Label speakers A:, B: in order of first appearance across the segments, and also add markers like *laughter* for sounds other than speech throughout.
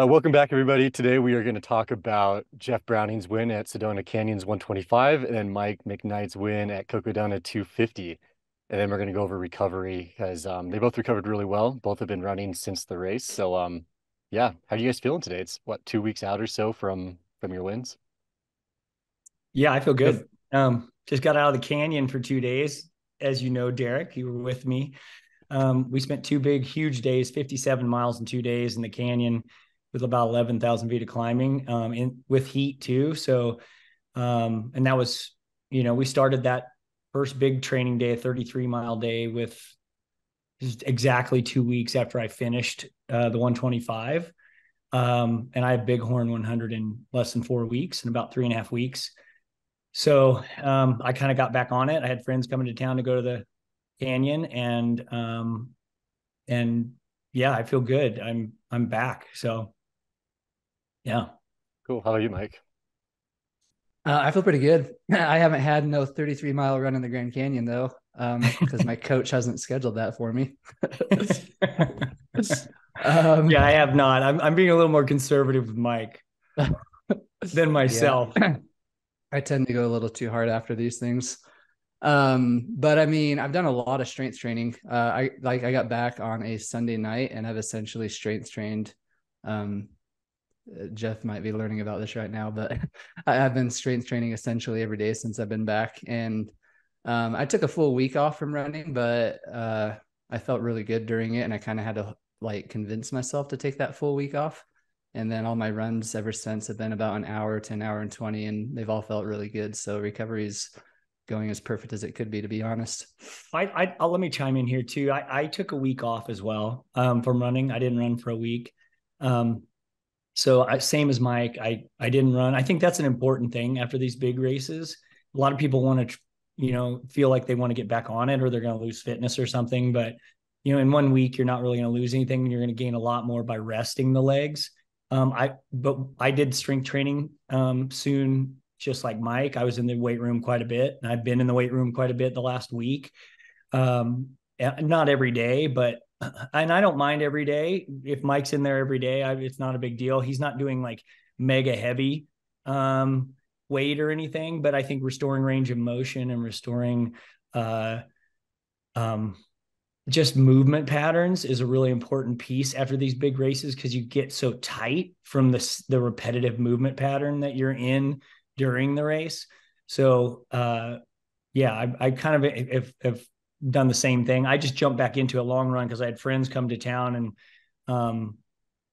A: Uh, welcome back, everybody. Today we are going to talk about Jeff Browning's win at Sedona Canyons 125 and then Mike McKnight's win at Cocodona 250. And then we're going to go over recovery because um, they both recovered really well. Both have been running since the race. So, um, yeah, how are you guys feeling today? It's what two weeks out or so from from your wins.
B: Yeah, I feel good. Um, just got out of the canyon for two days, as you know, Derrick. You were with me. Um, we spent two big, huge days, 57 miles in two days in the canyon with about 11,000 feet of climbing um, in with heat too. So, um, and that was, you know, we started that first big training day, a 33 mile day with just exactly two weeks after I finished uh, the 125. Um, and I had Bighorn 100 in less than four weeks in about three and a half weeks. So um, I kind of got back on it. I had friends coming to town to go to the canyon and um, and yeah, I feel good. I'm I'm back. So yeah.
A: Cool. How are you, Mike?
C: Uh, I feel pretty good. *laughs* I haven't had no 33 mile run in the Grand Canyon though, because um, *laughs* my coach hasn't scheduled that for me. *laughs*
B: um, yeah, I have not. I'm I'm being a little more conservative with Mike than myself.
C: Yeah. *clears throat* I tend to go a little too hard after these things. Um, but I mean, I've done a lot of strength training. Uh, I like I got back on a Sunday night and I've essentially strength trained um Jeff might be learning about this right now, but *laughs* I have been strength training essentially every day since I've been back. And um, I took a full week off from running, but uh, I felt really good during it. And I kind of had to like convince myself to take that full week off. And then all my runs ever since have been about an hour to an hour and 20, and they've all felt really good. So recovery is going as perfect as it could be, to be honest.
B: I, I let me chime in here too. I, I took a week off as well um, from running. I didn't run for a week. Um, so I, same as Mike, I I didn't run. I think that's an important thing after these big races. A lot of people want to, you know, feel like they want to get back on it or they're going to lose fitness or something. But you know, in one week you're not really going to lose anything. You're going to gain a lot more by resting the legs. Um, I but I did strength training um, soon, just like Mike. I was in the weight room quite a bit, and I've been in the weight room quite a bit the last week. Um, not every day, but *clears throat* and I don't mind every day if Mike's in there every day. I, it's not a big deal. He's not doing like mega heavy um, weight or anything, but I think restoring range of motion and restoring uh, um, just movement patterns is a really important piece after these big races because you get so tight from the the repetitive movement pattern that you're in during the race. So uh, yeah, I, I kind of if if done the same thing. I just jumped back into a long run because I had friends come to town and um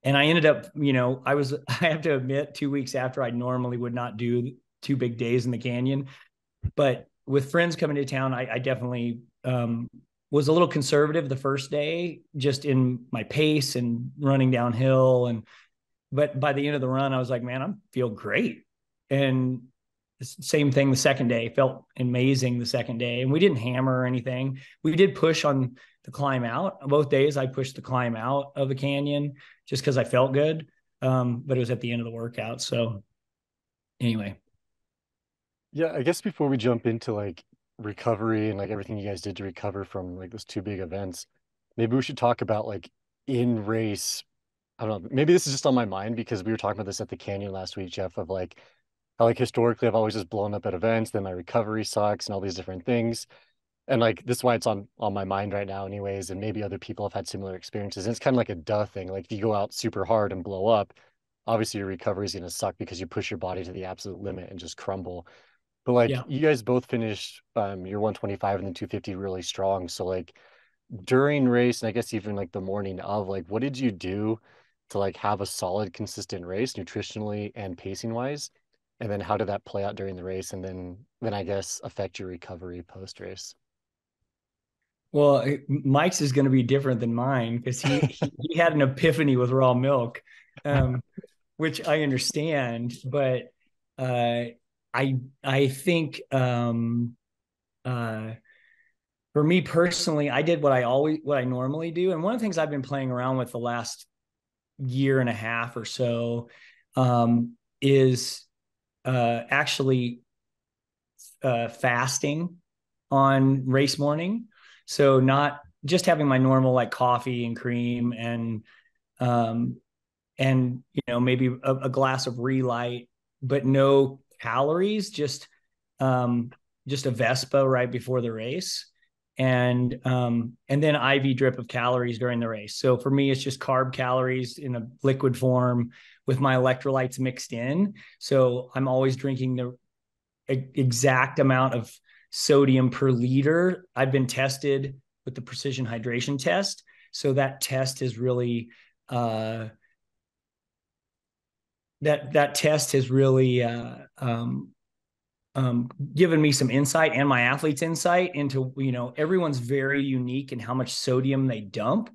B: and I ended up, you know, I was *laughs* I have to admit, two weeks after I normally would not do two big days in the canyon. But with friends coming to town, I, I definitely um was a little conservative the first day, just in my pace and running downhill. And but by the end of the run, I was like, man, I am feel great. And same thing the second day. Felt amazing the second day and we didn't hammer or anything. We did push on the climb out. Both days i pushed the climb out of the canyon just because i felt good um, but it was at the end of the workout so anyway.
A: Yeah i guess before we jump into like recovery and like everything you guys did to recover from like those two big events maybe we should talk about like in race. I don't know maybe this is just on my mind because we were talking about this at the canyon last week jeff of like like historically I've always just blown up at events, then my recovery sucks and all these different things. And like this is why it's on on my mind right now, anyways. And maybe other people have had similar experiences. And it's kind of like a duh thing. Like if you go out super hard and blow up, obviously your recovery is gonna suck because you push your body to the absolute limit and just crumble. But like yeah. you guys both finished um your 125 and then 250 really strong. So like during race and I guess even like the morning of, like what did you do to like have a solid, consistent race nutritionally and pacing wise? And then how did that play out during the race and then then i guess affect your recovery post race
B: well mike's is going to be different than mine because he, *laughs* he had an epiphany with raw milk um, which i understand but uh, i i think um, uh, for me personally i did what i always what i normally do and one of the things i've been playing around with the last year and a half or so um, is uh, actually uh, fasting on race morning. So not just having my normal like coffee and cream and um, and you know maybe a, a glass of Relyte, but no calories, just um, just a Vespa right before the race and um, and then IV drip of calories during the race. So for me, it's just carb calories in a liquid form with my electrolytes mixed in. So I'm always drinking the exact amount of sodium per liter. I've been tested with the precision hydration test. So that test is really uh, that that test has really uh, um, um, given me some insight and my athletes insight into you know everyone's very unique in how much sodium they dump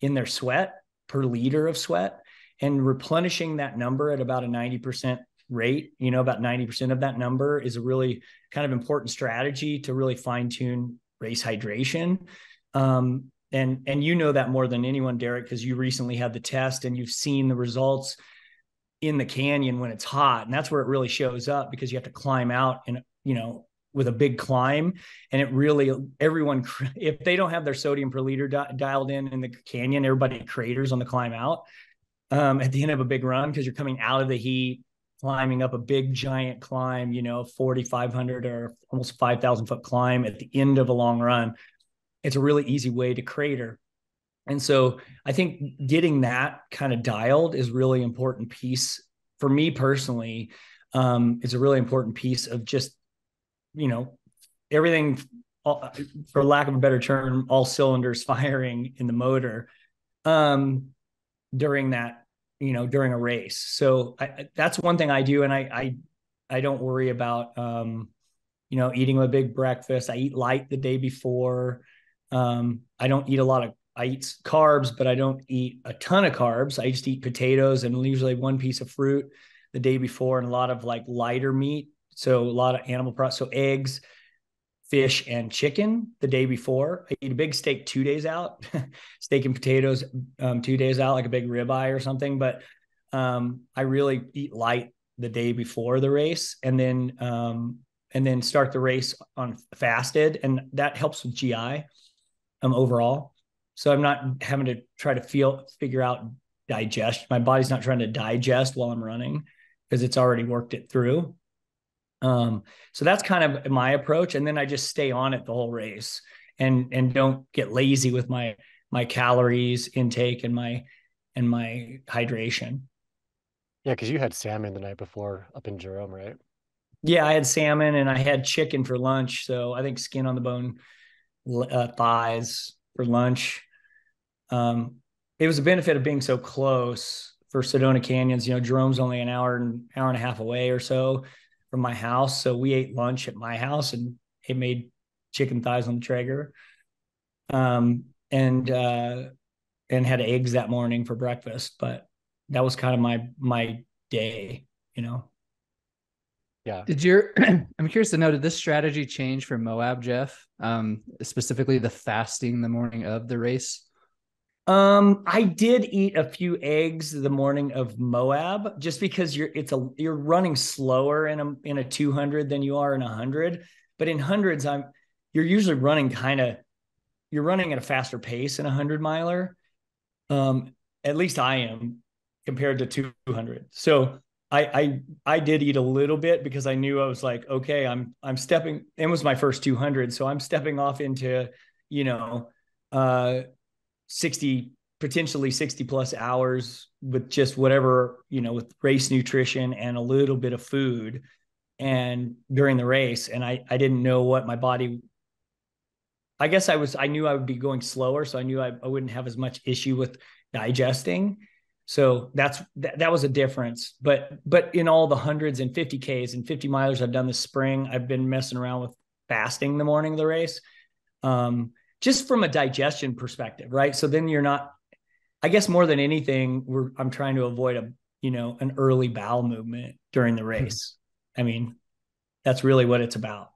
B: in their sweat per liter of sweat and replenishing that number at about a 90% rate you know about 90% of that number is a really kind of important strategy to really fine tune race hydration um, and and you know that more than anyone derrick because you recently had the test and you've seen the results in the canyon when it's hot. And that's where it really shows up because you have to climb out and, you know, with a big climb. And it really, everyone, *laughs* if they don't have their sodium per liter di- dialed in in the canyon, everybody craters on the climb out um, at the end of a big run because you're coming out of the heat, climbing up a big giant climb, you know, 4,500 or almost 5,000 foot climb at the end of a long run. It's a really easy way to crater. And so I think getting that kind of dialed is really important piece for me personally. Um, it's a really important piece of just, you know, everything, for lack of a better term, all cylinders *laughs* firing in the motor um, during that, you know, during a race. So I, that's one thing I do, and I I I don't worry about, um, you know, eating a big breakfast. I eat light the day before. Um, I don't eat a lot of I eat carbs, but I don't eat a ton of carbs. I just eat potatoes and usually one piece of fruit the day before and a lot of like lighter meat. So a lot of animal products. So eggs, fish, and chicken the day before. I eat a big steak two days out, *laughs* steak and potatoes um, two days out, like a big ribeye or something. But um, I really eat light the day before the race, and then um, and then start the race on fasted, and that helps with GI um, overall. So I'm not having to try to feel figure out digest. My body's not trying to digest while I'm running because it's already worked it through. Um, so that's kind of my approach. And then I just stay on it the whole race and and don't get lazy with my my calories intake and my and my hydration.
A: Yeah, because you had salmon the night before up in Jerome, right?
B: Yeah, I had salmon and I had chicken for lunch. So I think skin on the bone uh, thighs for lunch. Um, it was a benefit of being so close for Sedona Canyons. You know, Jerome's only an hour and hour and a half away or so from my house, so we ate lunch at my house, and it made chicken thighs on the Traeger. Um, and uh, and had eggs that morning for breakfast, but that was kind of my my day, you know.
A: Yeah.
C: Did your *clears throat* I'm curious to know, did this strategy change for Moab, Jeff? Um, specifically the fasting the morning of the race?
B: Um, I did eat a few eggs the morning of Moab just because you're it's a you're running slower in a in a 200 than you are in a 100, but in hundreds I'm you're usually running kind of you're running at a faster pace in a 100 miler. Um, at least I am compared to 200. So I I I did eat a little bit because I knew I was like, okay, I'm I'm stepping. It was my first 200, so I'm stepping off into you know uh 60 potentially 60 plus hours with just whatever you know with race nutrition and a little bit of food and during the race and i i didn't know what my body i guess i was i knew i would be going slower so i knew i, I wouldn't have as much issue with digesting so that's that, that was a difference. But but in all the hundreds and 50 Ks and 50 milers I've done this spring, I've been messing around with fasting the morning of the race. Um, just from a digestion perspective, right? So then you're not, I guess more than anything, we're I'm trying to avoid a you know an early bowel movement during the race. I mean, that's really what it's about.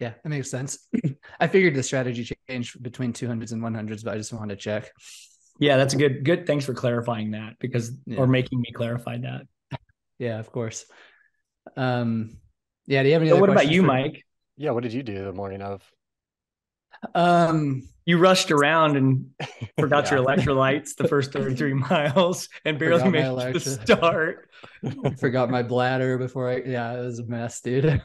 C: Yeah, that makes sense. *clears throat* I figured the strategy changed between 200s and 100s, but I just wanted to check.
B: Yeah, that's a good good. Thanks for clarifying that because yeah. or making me clarify that.
C: Yeah, of course. Um, yeah. Do you have any?
B: So what about you, for... Mike?
A: Yeah. What did you do the morning of?
C: Um,
B: you rushed around and *laughs* forgot yeah. your electrolytes the first 33 *laughs* miles and barely made the start. *laughs*
C: forgot my bladder before I, yeah, it was a mess, dude.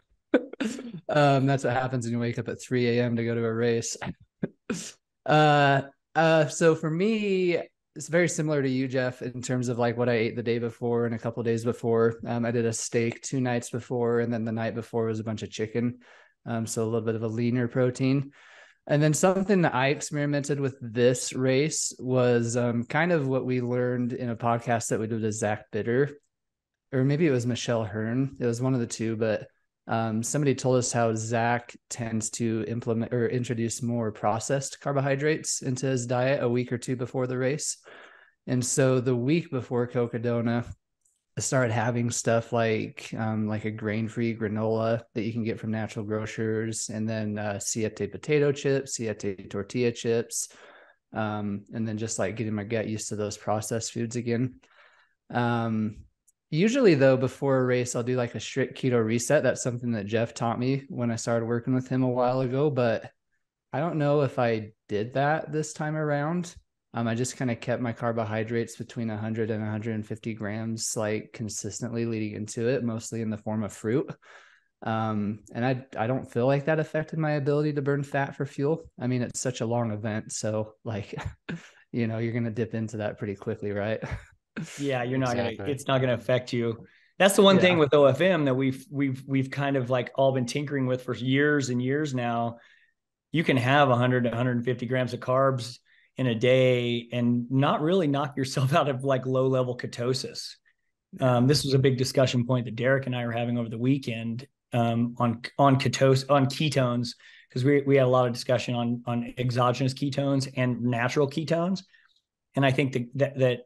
C: um, that's what happens when you wake up at 3 a.m. to go to a race. uh, uh, so for me, it's very similar to you, Jeff, in terms of like what I ate the day before and a couple days before. Um, I did a steak two nights before, and then the night before was a bunch of chicken. Um, so a little bit of a leaner protein. And then something that I experimented with this race was um, kind of what we learned in a podcast that we did with Zach Bitter, or maybe it was Michelle Hearn. It was one of the two, but um, somebody told us how Zach tends to implement or introduce more processed carbohydrates into his diet a week or two before the race. And so the week before Cocodona, started having stuff like um, like a grain-free granola that you can get from natural grocers, and then uh, siete potato chips, siete tortilla chips, um, and then just like getting my gut used to those processed foods again. Um, usually, though, before a race, I'll do like a strict keto reset. That's something that Jeff taught me when I started working with him a while ago, but I don't know if I did that this time around. Um, I just kind of kept my carbohydrates between 100 and 150 grams, like consistently leading into it, mostly in the form of fruit. Um, and I I don't feel like that affected my ability to burn fat for fuel. I mean, it's such a long event, so like, *laughs* you know, you're gonna dip into that pretty quickly, right?
B: yeah, you're not exactly. gonna. It's not gonna affect you. That's the one yeah. thing with OFM that we've we've we've kind of like all been tinkering with for years and years now. You can have 100 to 150 grams of carbs in a day and not really knock yourself *laughs* out of like low level ketosis. Um, this was a big discussion point that Derrick and I were having over the weekend um, on on ketosis on ketones because we we had a lot of discussion on on exogenous ketones and natural ketones, and I think that, that that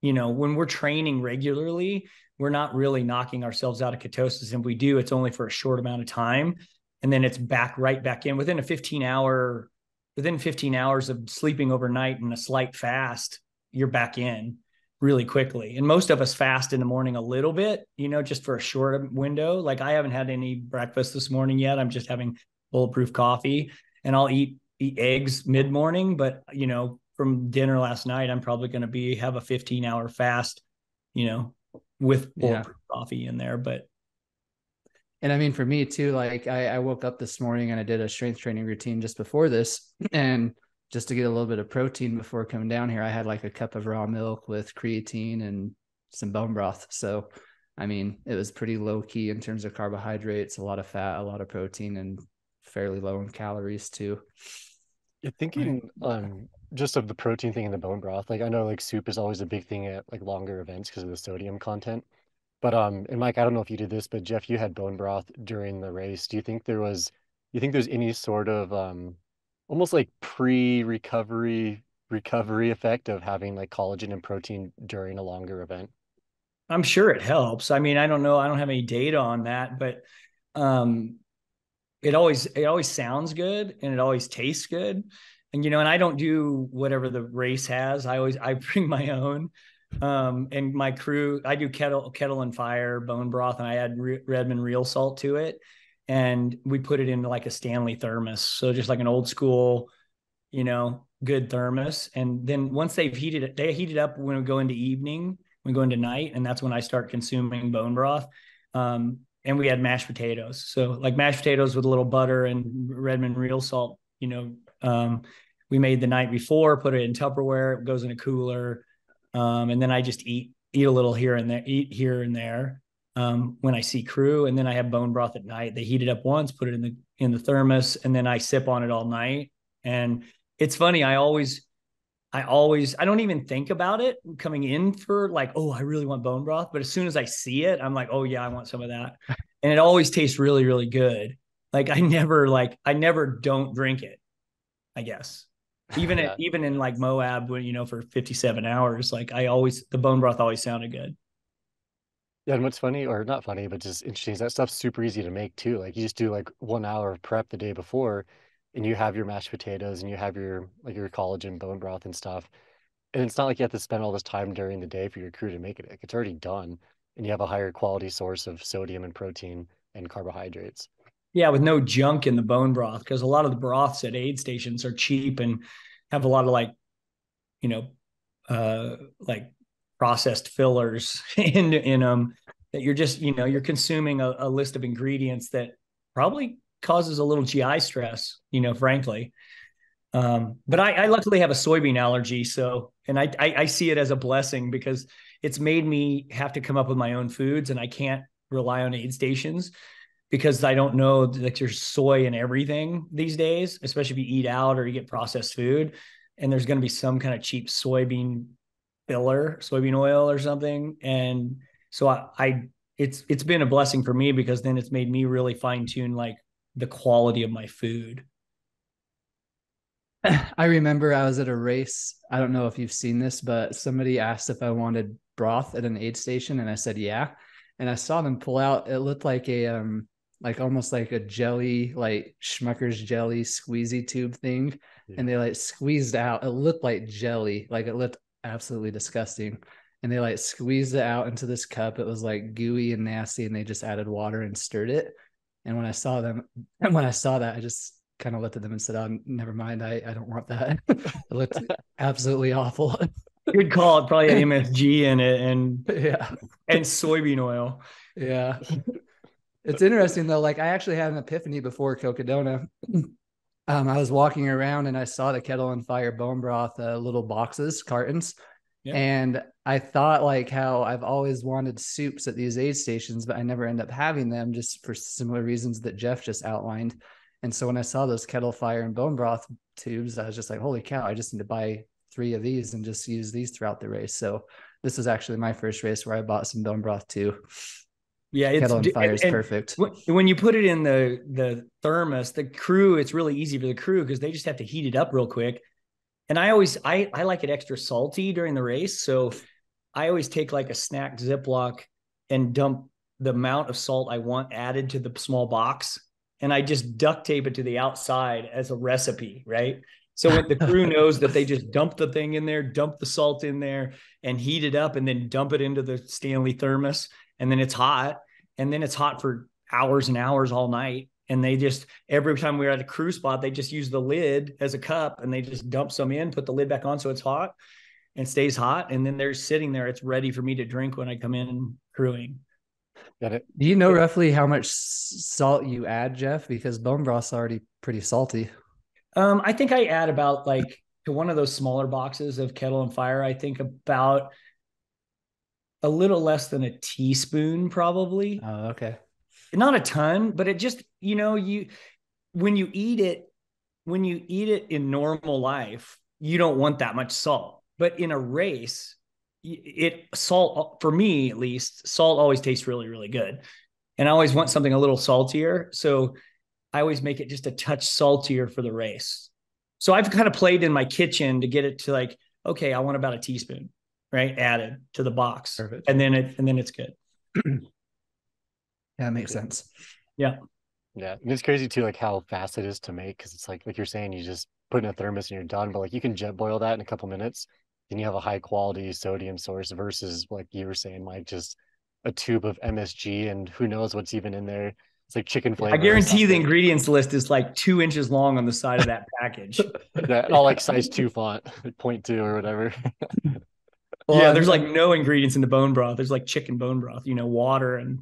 B: you know when we're training regularly, we're not really knocking ourselves out of ketosis, and if we do, it's only for a short amount of time, and then it's back right back in. Within a 15 hour within 15 hours of sleeping overnight and a slight fast, you're back in really quickly. And most of us fast in the morning a little bit, you know, just for a short window. Like I haven't had any breakfast this morning yet. I'm just having bulletproof coffee and I'll eat eat eggs mid morning, but you know, from dinner last night, I'm probably going to be have a 15 hour fast, you know, with bulletproof yeah. coffee in there. But
C: and I mean, for me too, like I, I woke up this morning and I did a strength training routine just before this. And just to get a little bit of protein before coming down here, I had like a cup of raw milk with creatine and some bone broth. So, I mean, it was pretty low key in terms of carbohydrates, a lot of fat, a lot of protein, and fairly low in calories too.
A: You're thinking um just of the protein thing in the bone broth. Like I know like soup is always a big thing at like longer events because of the sodium content. But um, and Mike, I don't know if you did this, but Jeff, you had bone broth during the race. Do you think there was, you think there's any sort of um, almost like pre-recovery recovery effect of having like collagen and protein during a longer event?
B: I'm sure it helps. I mean, I don't know, I don't have any data on that, but um, it always it always sounds good and it always tastes good. And you know, and I don't do whatever the race has. I always I *laughs* bring my own um, and my crew, I do kettle kettle and fire bone broth, and I add Re- Redmond real salt to it, and we put it into like a Stanley thermos, so just like an old school, you know, good thermos. And then once they've heated it, they heat it up when we go into evening, we go into night, and that's when I start consuming bone broth. Um, and we had mashed potatoes, so like mashed potatoes with a little butter and Redmond real salt. You know, um, we made the night before, put it in Tupperware, it goes in a cooler um, and then I just eat eat a little here and there, eat here and there um, when I see crew, and then I have bone broth at night. They heat it up once, put it in the in the thermos, and then I sip on it all night. And it's funny, I always, I always, I don't even think about it coming in for like, oh, I really want bone broth. But as soon as I see it, I'm like, oh yeah, I want some of that, *laughs* and it always tastes really, really good. Like I never like I never don't drink it. I guess even yeah. at, even in like Moab, when you know for 57 hours, like I always the bone broth always sounded good.
A: Yeah, and what's funny, or not funny, but just interesting, is that stuff's super easy to make too. Like you just do like one hour of prep the day before, and you have your mashed potatoes and you have your like your collagen bone broth and stuff. And it's not like you have to spend all this time during the day for your crew to make it. Like it's already done, and you have a higher quality source of sodium and protein and carbohydrates.
B: Yeah, with no junk in the bone broth, because a lot of the broths at aid stations are cheap and have a lot of like, you know, uh, like processed fillers *laughs* in in them that you're just you know you're consuming a, a list of ingredients that probably causes a little GI stress. You know, frankly. Um, but I, I, luckily have a soybean allergy, so and I, I, I see it as a blessing because it's made me have to come up with my own foods, and I can't rely on aid stations because I don't know like there's soy in everything these days, especially if you eat out or you get processed food, and there's going to be some kind of cheap soybean filler, soybean oil or something, and so I, I it's it's been a blessing for me because then it's made me really fine tune like the quality of my food *laughs*
C: I remember I was at a race. I don't know if you've seen this, but somebody asked if I wanted broth at an aid station, and I said yeah. And I saw them pull out. It looked like a um, like almost like a jelly, like Smucker's jelly squeezy tube thing, yeah. and they like squeezed out. It looked like jelly, like it looked absolutely disgusting. And they like squeezed it out into this cup. It was like gooey and nasty, and they just added water and stirred it. And when I saw them, and *laughs* when I saw that, I just kind of looked at them and said, "Oh, never mind. I, I don't want that." *laughs* it looked *laughs* absolutely awful.
B: Good call. It probably had MSG in it and
C: yeah,
B: and soybean oil.
C: Yeah. It's interesting though. Like I actually had an epiphany before Cocodona. *clears throat* Um, I was walking around and I saw the kettle and fire bone broth uh, little boxes, cartons. Yeah. And I thought like how I've always wanted soups at these aid stations, but I never end up having them just for similar reasons that Jeff just outlined. And so when I saw those kettle fire and bone broth tubes, I was just like, holy cow, I just need to buy three of these and just use these throughout the race. So this was actually my first race where I bought some bone broth too.
B: Yeah,
C: it's kettle and fire is perfect.
B: When you put it in the the thermos, the crew, it's really easy for the crew because they just have to heat it up real quick. And I always I I like it extra salty during the race, so I always take like a snack Ziploc and dump the amount of salt I want added to the small box and I just duct tape it to the outside as a recipe, right? So when the crew *laughs* knows that they just dump the thing in there, dump the salt in there, and heat it up, and then dump it into the Stanley thermos, and then it's hot, and then it's hot for hours and hours all night. And they just every time we are at a crew spot, they just use the lid as a cup, and they just dump some in, put the lid back on so it's hot, and stays hot, and then they're sitting there. It's ready for me to drink when I come in crewing.
C: Got it. Do you know roughly how much salt you add, Jeff? Because bone broth's already pretty salty.
B: Um, I think I add about like to one of those smaller boxes of kettle and fire. I think about a little less than a teaspoon, probably.
C: Oh, okay.
B: Not a ton, but it just you know you when you eat it when you eat it in normal life, you don't want that much salt. But in a race, it salt for me at least salt always tastes really really good and i always want something a little saltier so i always make it just a touch saltier for the race so i've kind of played in my kitchen to get it to like okay i want about a teaspoon right added to the box Perfect. and then it and then it's good
C: yeah makes sense
B: yeah
A: yeah and it's crazy too like how fast it is to make because it's like like you're saying you just put in a thermos and you're done but like you can jet boil that in a couple minutes then you have a high quality sodium source versus like you were saying, like just a tube of MSG and who knows what's even in there. It's like chicken flavor.
B: I guarantee the ingredients list is like two inches long on the side of that package. *laughs*
A: that all like size two font, *laughs* point two or whatever. *laughs*
B: well, yeah, there's like no ingredients in the bone broth. There's like chicken bone broth, you know, water and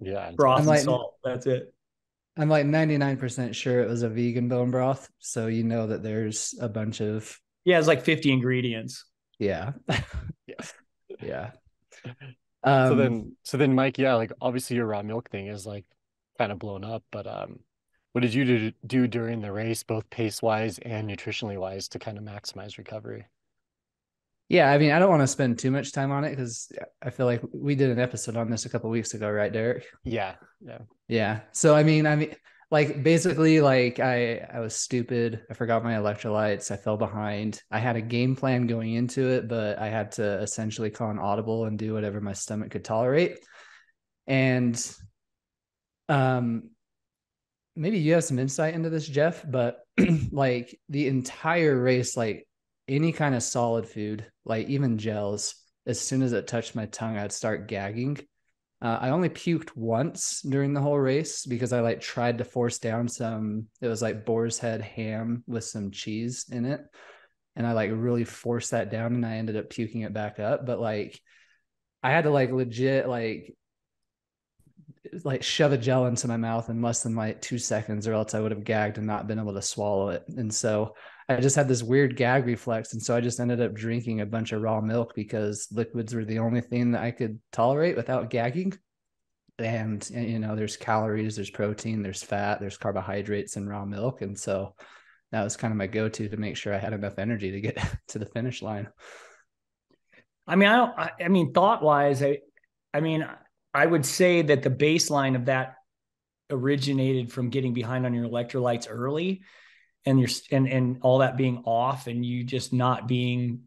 A: yeah,
B: broth like, and salt. That's it.
C: I'm like 99% sure it was a vegan bone broth. So you know that there's a bunch of
B: yeah, it's like 50 ingredients.
C: Yeah. yeah. *laughs* Yeah.
A: Um, so then, so then, Mike, yeah, like obviously your raw milk thing is like kind of blown up, but um, what did you do, do during the race, both pace wise and nutritionally wise, to kind of maximize recovery?
C: Yeah, I mean, I don't want to spend too much time on it because I feel like we did an episode on this a couple weeks ago, right, Derrick?
A: Yeah, yeah,
C: yeah. So I mean, I mean, like basically like i i was stupid i forgot my electrolytes i fell behind i had a game plan going into it but i had to essentially call an audible and do whatever my stomach could tolerate and um maybe you have some insight into this jeff but *clears throat* like the entire race like any kind of solid food like even gels as soon as it touched my tongue i'd start gagging Uh, I only puked once during the whole race because I like tried to force down some. It was like boar's head ham with some cheese in it, and I like really forced that down, and I ended up puking it back up. But like, I had to like legit like like shove a gel into my mouth in less than like two seconds, or else I would have gagged and not been able to swallow it. And so I just had this weird gag reflex. And so I just ended up drinking a bunch of raw milk because liquids were the only thing that I could tolerate without gagging. And, and you know, there's calories, there's protein, there's fat, there's carbohydrates in raw milk. And so that was kind of my go-to to make sure I had enough energy to get *laughs* to the finish line.
B: I mean, I don't, I, I mean, thought wise, I, I mean, I would say that the baseline of that originated from getting behind on your electrolytes early and your and and all that being off and you just not being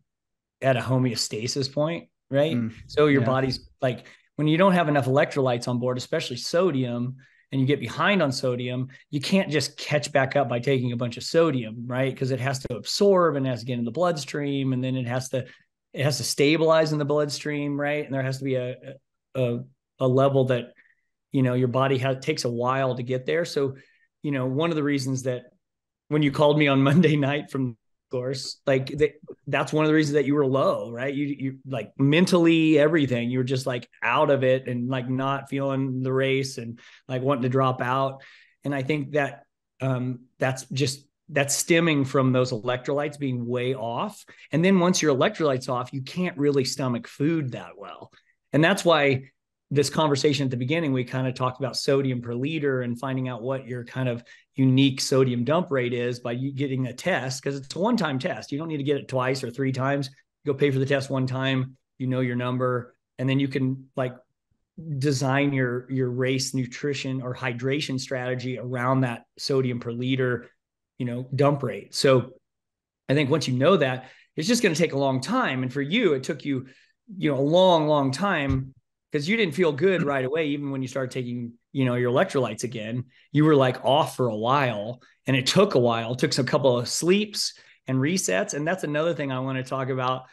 B: at a homeostasis point, right? Mm, so your yeah. body's like when you don't have enough electrolytes on board, especially sodium, and you get behind on sodium, you can't just catch back up by taking a bunch of sodium, right? Because it has to absorb and has to get in the bloodstream, and then it has to it has to stabilize in the bloodstream, right? And there has to be a a, a level that you know your body has takes a while to get there. So, you know, one of the reasons that when you called me on Monday *laughs* night from course, like that's one of the reasons that you were low, right? You you like mentally everything. You were just like out of it and like not feeling the race and like wanting to drop out. And I think that um that's just that's stemming from those electrolytes being way off. And then once your electrolytes off, you can't really stomach food that well. And that's why this conversation at the beginning, we kind of talked about sodium per liter and finding out what your kind of unique sodium dump rate is by getting a test because it's a one time test. You don't need to get it twice or three times. You go pay for the test one time, you know your number, and then you can like design your your race nutrition or hydration strategy around that sodium per liter, you know, dump rate. So I think once you know that, it's just going to take a long time. And for you, it took you, you know, a long, long time because you didn't feel good *clears throat* right away even when you started taking you know your electrolytes again. You were like off for a while and it took a while it took a couple of sleeps and resets and that's another thing i want to talk about.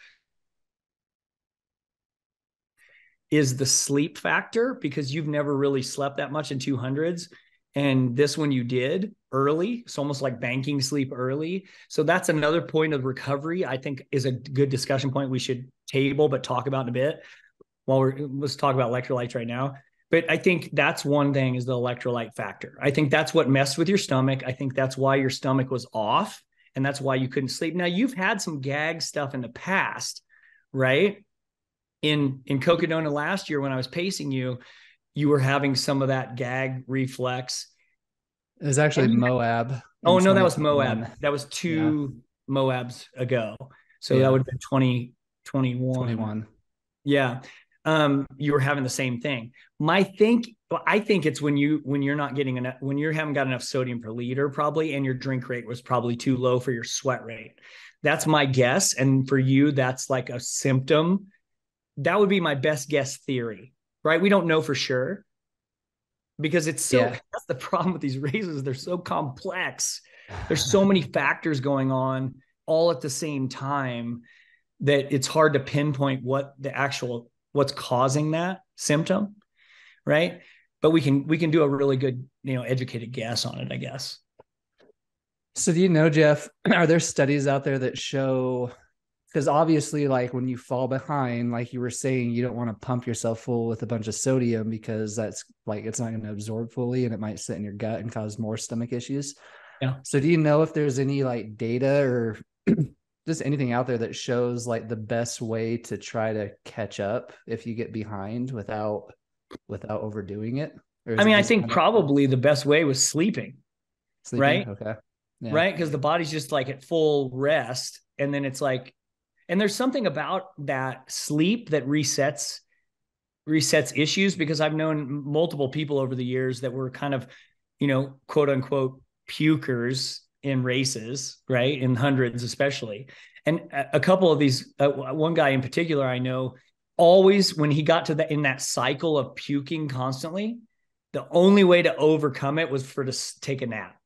B: Is the sleep factor because you've never really slept that much in 200s and this one you did early it's almost like banking sleep early. So that's another point of recovery i think is a good discussion point we should table but talk about in a bit while we're let's talk about electrolytes right now. But I think that's one thing is the electrolyte factor. I think that's what messed with your stomach. I think that's why your stomach was off and that's why you couldn't sleep. Now you've had some gag stuff in the past, right? In in Cocodona last year when I was pacing you, you were having some of that gag reflex.
C: It was actually Moab.
B: Oh no, that was Moab. That was two yeah. Moabs ago. So yeah. that would have been 2021. 21. Yeah um, you were having the same thing. My think, I think it's when you when you're not getting enough, when you haven't got enough sodium per liter, probably, and your drink rate was probably too low for your sweat rate. That's my guess, and for you, that's like a symptom. That would be my best guess theory, right? We don't know for sure because it's so. Yeah. That's the problem with these races; they're so complex. There's so *sighs* many factors going on all at the same time that it's hard to pinpoint what the actual what's causing that symptom, right? But we can we can do a really good, you know, educated guess on it, I guess.
C: So do you know, Jeff, *clears throat* are there studies out there that show because obviously like when you fall behind like you were saying you don't want to pump yourself full with a bunch of sodium because that's like it's not going to absorb fully and it might sit in your gut and cause more stomach issues
B: yeah
C: so do you know if there's any like data or *clears throat* just anything out there that shows like the best way to try to catch up if you get behind without without overdoing it?
B: I mean, I think probably the best way was sleeping, sleeping? right?
C: Okay.
B: Yeah. Right. Because the body's just like at full rest. And then it's like, and there's something about that sleep that resets resets issues because I've known multiple people over the years that were kind of, you know, quote unquote pukers in races, right? In hundreds, especially. And a couple of these, uh, one guy in particular, I know always when he got to that in that cycle of puking constantly, the only way to overcome it was for to take a nap.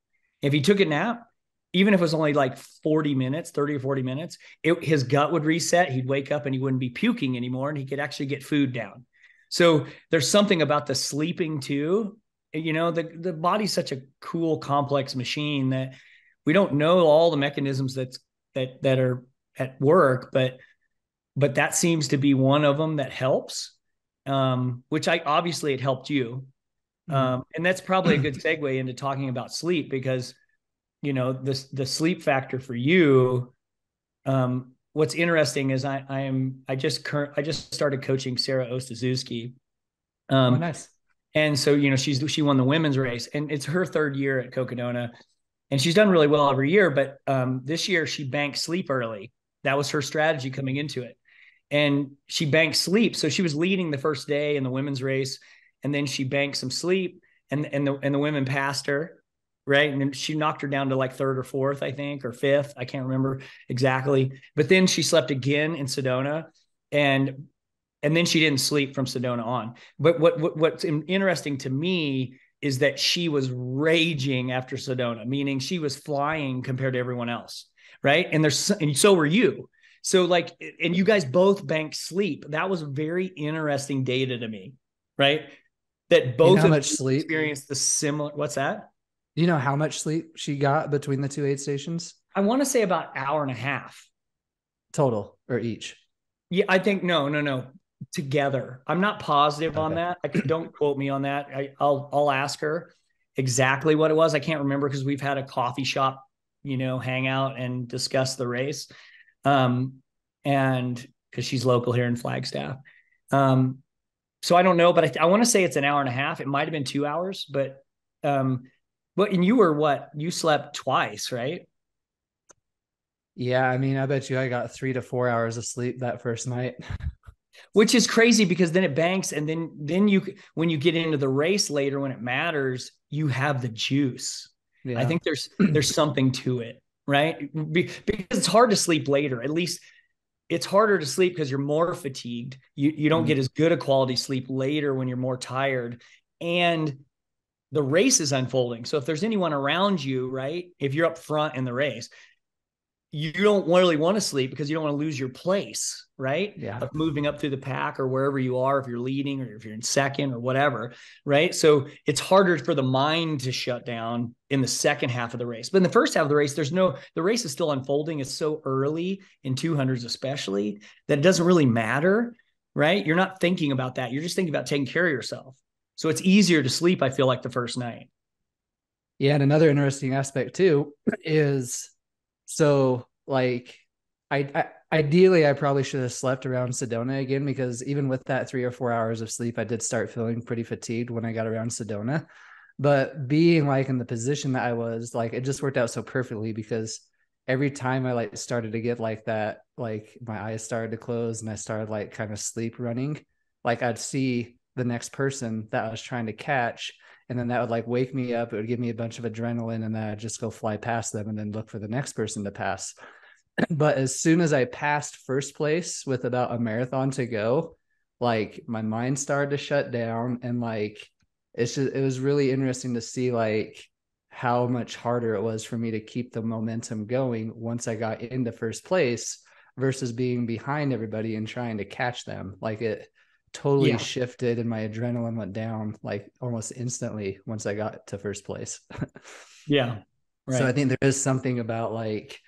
B: If he took a nap, even if it was only like 40 minutes, 30 or 40 minutes, it, his gut would reset. He'd wake up and he wouldn't be puking anymore and he could actually get food down. So there's something about the sleeping too. You know, the the body's such a cool, complex machine that we don't know all the mechanisms that's that that are at work, but but that seems to be one of them that helps. Um, which I obviously it helped you. Mm-hmm. Um, and that's probably a good segue into talking about sleep because you know the the sleep factor for you um, what's interesting is I I am I just current I just started coaching Sarah Ostaszewski.
C: Um, oh, nice.
B: And so you know she's she won the women's race and it's her third year at Cocodona, and she's done really well every year. But um, this year she banked sleep early. That was her strategy coming into it, and she banked sleep. So she was leading the first day in the women's race, and then she banked some sleep, and and the and the women passed her right? And she knocked her down to like third or fourth, I think, or fifth. I can't remember exactly. But then she slept again in Sedona, and and then she didn't sleep from Sedona on. But what, what what's interesting to me is that she was raging after Sedona, meaning she was flying compared to everyone else, right? And there's and so were you. So like, and you guys both bank sleep. That was very interesting data to me, right? That both
C: you know much sleep
B: experienced the similar. What's that?
C: You know how much sleep she got between the two aid stations?
B: I want to say about hour and a half
C: total or each.
B: Yeah, I think no, no, no, together. I'm not positive okay. on that. I don't quote me on that. I, will I'll ask her exactly what it was. I can't remember because we've had a coffee shop, you know, hang out and discuss the race, um, and because she's local here in Flagstaff. Um, so I don't know, but I, I want to say it's an hour and a half. It might have been two hours, but um, but and you were what? You slept twice, right?
C: Yeah, I mean, I bet you I got three to four hours of sleep that first night. *laughs*
B: Which is crazy because then it banks, and then then you when you get into the race later when it matters, you have the juice. Yeah. I think there's *clears throat* there's something to it, right? Because it's hard to sleep later. At least it's harder to sleep because you're more fatigued. You you don't mm-hmm. get as good a quality sleep later when you're more tired, and the race is unfolding. So if there's anyone around you, right, if you're up front in the race, you don't really want to sleep because you don't want to lose your place, right?
C: Yeah.
B: Of moving up through the pack or wherever you are, if you're leading or if you're in second or whatever, right? So it's harder for the mind to shut down in the second half of the race. But in the first half of the race, there's no, the race is still unfolding. It's so early in 200s, especially that it doesn't really matter, right? You're not thinking about that. You're just thinking about taking care of yourself. So it's easier to sleep, I feel like, the first night.
C: Yeah. And another interesting aspect too is so like I, ideally I probably should have slept around Sedona again because even with that three or four hours of sleep, I did start feeling pretty fatigued when I got around Sedona. But being like in the position that I was, like it just worked out so perfectly because every time I like started to get like that, like my eyes started to close and I started like kind of sleep running, like I'd see the next person that I was trying to catch. And then that would like wake me up. It would give me a bunch of adrenaline and then I'd just go fly past them and then look for the next person to pass. But as soon as I passed first place with about a marathon to go, like my mind started to shut down and like it's just it was really interesting to see like how much harder it was for me to keep the momentum going once I got into first place versus being behind everybody and trying to catch them. Like it totally yeah. shifted and my adrenaline went down like almost instantly once I got to first place. *laughs*
B: yeah.
C: Right. So I think there is something about like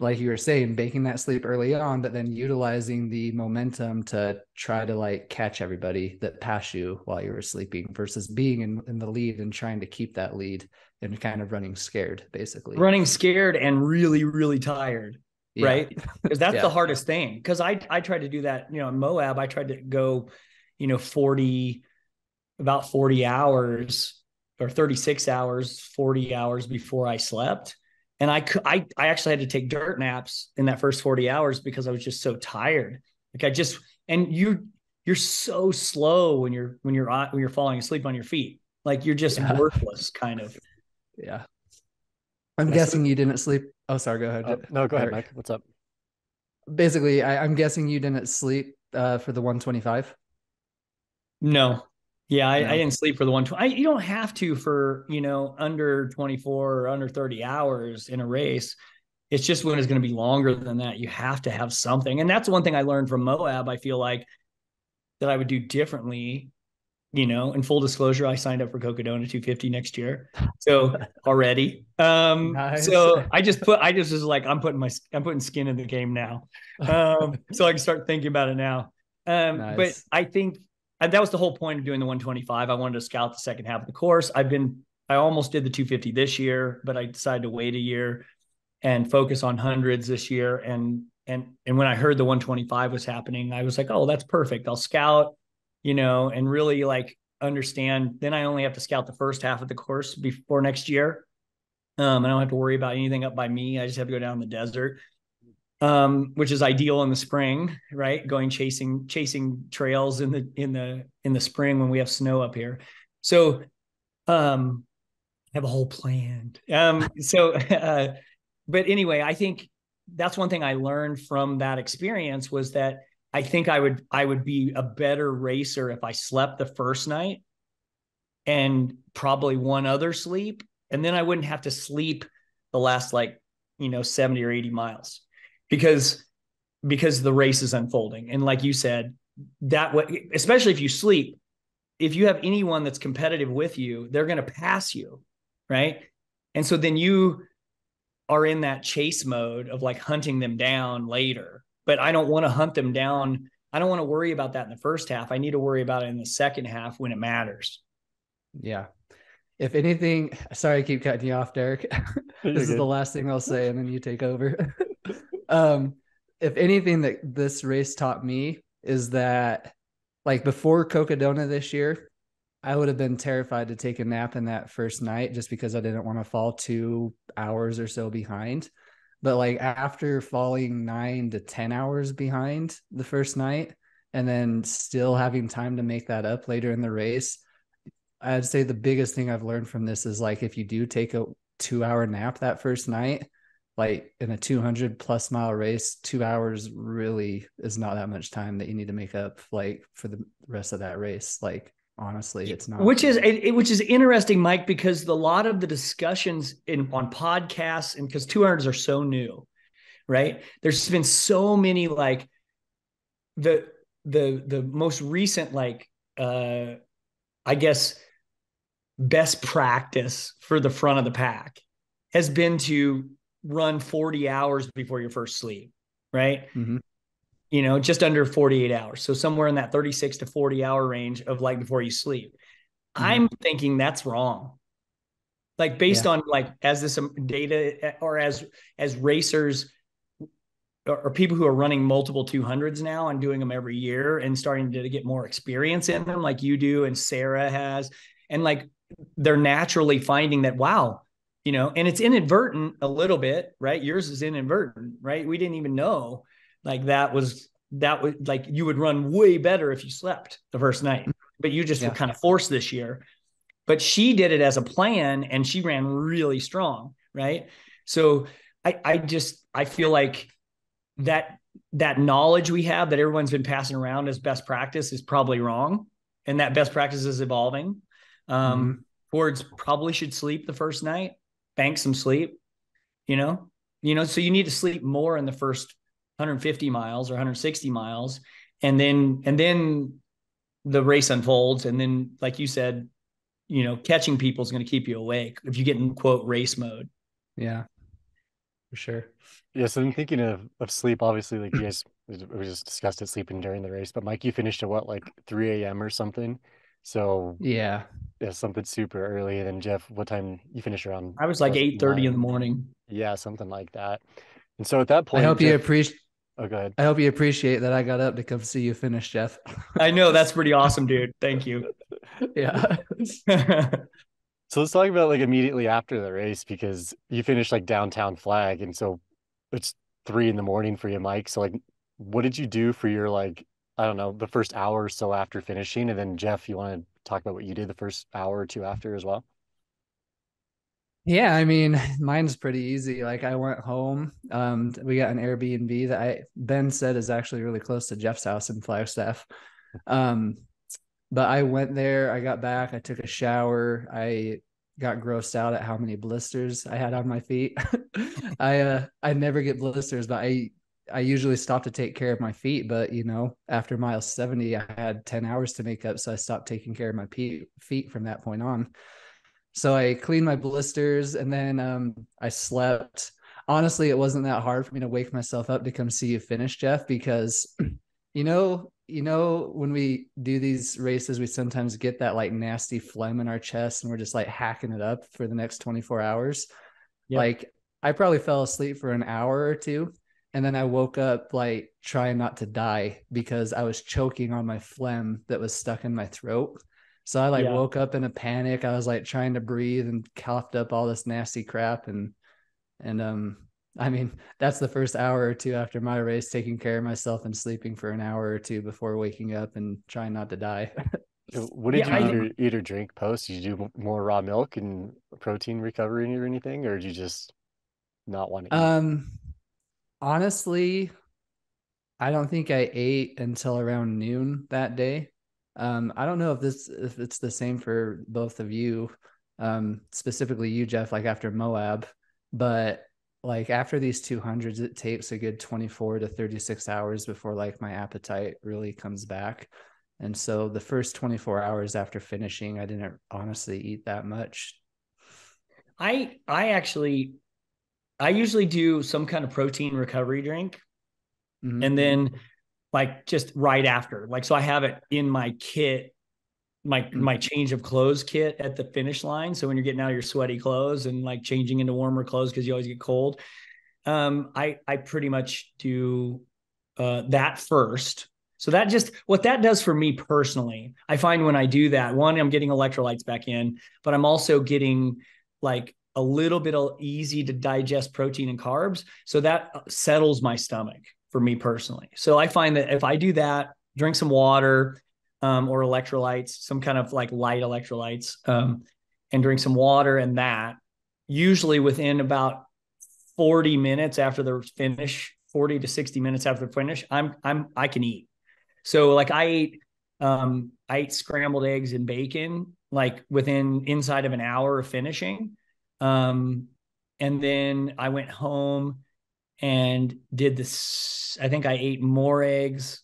C: like you were saying, baking that sleep early on, but then utilizing the momentum to try to like catch everybody that passed you while you were sleeping versus being in, in the lead and trying to keep that lead and kind of running scared, basically.
B: Running scared and really, really tired yeah. right? Because that's *laughs* yeah. the hardest thing. Because I I tried to do that, you know, in Moab, I tried to go, you know, 40, about 40 hours or 36 hours, 40 hours before I slept. And I I I actually had to take dirt naps in that first 40 hours because I was just so tired. Like I just and you you're so slow when you're when you're on when you're falling asleep on your feet. Like you're just yeah. worthless, kind of.
C: Yeah. I'm guessing you didn't sleep. Oh, sorry. Go ahead. Uh,
A: no, go ahead, Mike. What's up?
C: Basically, I, am guessing you didn't sleep uh, for the 125.
B: No. Yeah, I, no. I didn't sleep for the 120. you don't have to for, you know, under 24 or under 30 hours in a race. It's just when it's going to be longer than that. You have to have something. And that's one thing I learned from Moab. I feel like that I would do differently. You know, in full disclosure, I signed up for Cocodona 250 next year. So *laughs* already. Um,
C: Nice.
B: so I just put I just was like, I'm putting my I'm putting skin in the game now. *laughs* Um, so I can start thinking about it now. Um, but I think and that was the whole point of doing the 125. I wanted to scout the second half of the course. I've been I almost did the 250 this year, but I decided to wait a year and focus on hundreds this year. And and and when I heard the 125 was happening, I was like, oh, that's perfect. I'll scout, you know, and really like understand. Then I only have to scout the first half of the course before next year. Um, I don't have to worry about anything up by me. I just have to go down the desert. Um, which is ideal in the spring, right? Going chasing chasing trails in the in the in the spring when we have snow up here. So um I have a whole plan. Um so *laughs* uh but anyway, I think that's one thing I learned from that experience was that I think I would I would be a better racer if I slept the first night and probably one other sleep and then I wouldn't have to sleep the last like, you know, 70 or 80 miles because because the race is unfolding. And like you said that way especially if you sleep if you have anyone that's competitive with you they're going to pass you right? And so then you are in that chase mode of like hunting them down later. But i don't want to hunt them down. I don't want to worry about that in the first half. I need to worry about it in the second half when it matters.
C: Yeah. If anything, sorry, I keep cutting you off,
A: Derrick.
C: This is the last thing I'll say, and then you take over. *laughs* um, if anything that this race taught me is that, like before Cocodona this year, I would have been terrified to take a nap in that first night just because I didn't want to fall two hours or so behind. But like after falling nine to 10 hours behind the first night, and then still having time to make that up later in the race, I'd say the biggest thing I've learned from this is like if you do take a two hour nap that first night, like in a 200 plus mile race, two hours really is not that much time that you need to make up like for the rest of that race. Like honestly, it's not.
B: which is it, which is interesting mike because a lot of the discussions in on podcasts and because 200s are so new right there's been so many like the the the most recent like uh i guess best practice for the front of the pack has been to run 40 hours before your first sleep right
C: Mhm.
B: you know just under 48 hours so somewhere in that 36 to 40 hour range of like before you sleep
C: Mhm.
B: i'm thinking that's wrong like based
C: Yeah.
B: on like as this um, data or as as racers or, or people who are running multiple 200s now and doing them every year and starting to get more experience in them like you do and sarah has and like they're naturally finding that wow you know and it's inadvertent a little bit right? Yours is inadvertent right? We didn't even know like that was that was like you would run way better if you slept the first night but you just
C: Yeah.
B: were kind of forced this year. But she did it as a plan and she ran really strong right? So i i just i feel like that that knowledge we have that everyone's been passing around as best practice is probably wrong and that best practice is evolving. Um fords probably should sleep the first night bank some sleep you know you know so you need to sleep more in the first 150 miles or 160 miles and then and then the race unfolds and then like you said you know catching people is going to keep you awake if you get in quote race mode
C: Yeah, for sure.
A: Yeah, so I'm thinking of of sleep. Obviously, like you guys, we just discussed it sleeping during the race. But Mike, you finished at what, like 3 a.m. or something? So
C: Yeah.
A: yeah, something super early. And then Jeff, what time you finish around?
B: i was like
A: Was it
B: 8 30 in the morning
A: Yeah, something like that. And so at that point,
C: I
A: point,
C: hope you appreciate.
A: oh, go ahead.
C: I hope you appreciate that I got up to come see you finish, Jeff.
B: i know *laughs* that's pretty awesome dude thank you
C: yeah. *laughs*
A: So let's talk about like immediately after the race because you finished like downtown flag, and so it's three in the morning for you, Mike. So like, what did you do for your like, I don't know, the first hour or so after finishing? And then Jeff, you want to talk about what you did the first hour or two after as well?
C: Yeah, I mean, *laughs* mine's pretty easy. Like I went home. Um, we got an Airbnb that I Ben said is actually really close to Jeff's house in Flagstaff. *laughs* Um, but I went there, I got back, I took a shower, I got grossed out at how many blisters I had on my feet. *laughs* I uh I never get blisters, but I I usually stop to take care of my feet, but you know, after mile 70, I had 10 hours to make up. So I stopped taking care of my feet from that point on. So I cleaned my blisters and then um, I slept. Honestly, it wasn't that hard for me to wake myself up to come see you finish, Jeff, because *clears throat* you know, you know, when we do these races, we sometimes get that like nasty phlegm in our chest and we're just like hacking it up for the next 24 hours. Yep. Like I probably fell asleep for an hour or two. And then I woke up like trying not to die because I was choking on my phlegm that was stuck in my throat. So I like yeah. woke up in a panic. I was like trying to breathe and coughed up all this nasty crap. And, and, um, I mean, *laughs* that's the first hour or two after my race, taking care of myself and sleeping for an hour or two before waking up and trying not to die. *laughs*
A: what did yeah, you eat, or, eat or drink post? Did you do more raw milk and protein recovery or anything, or did you just not want to eat?
C: Um, honestly, I don't think I ate until around noon that day. Um, I don't know if this if it's the same for both of you, um, specifically you, Jeff, like after Moab, but like after these 200s, it takes a good 24 to 36 hours before like my appetite really comes back. And so the first 24 hours after finishing, I didn't honestly eat that much.
B: I I actually I usually do some kind of protein recovery drink. Mm-hmm. And then like just right after. Like so I have it in my kit, my mm-hmm. my change of clothes kit at the finish line. So when you're getting out of your sweaty clothes and like changing into warmer clothes because you always get cold. Um, I I pretty much do uh, that first. So that just what that does for me personally, I find when I do that, one, I'm getting electrolytes back in, but I'm also getting like a little bit of easy to digest protein and carbs. So that settles my stomach for me personally. So I find that if I do that, drink some water um, or electrolytes, some kind of like light electrolytes, um, and drink some water and that, usually within about 40 minutes after the finish, 40 to 60 minutes after the finish, I'm I'm I can eat. So like I ate um I ate scrambled eggs and bacon like within inside of an hour of finishing. Um, and then I went home and did this. I think I ate more eggs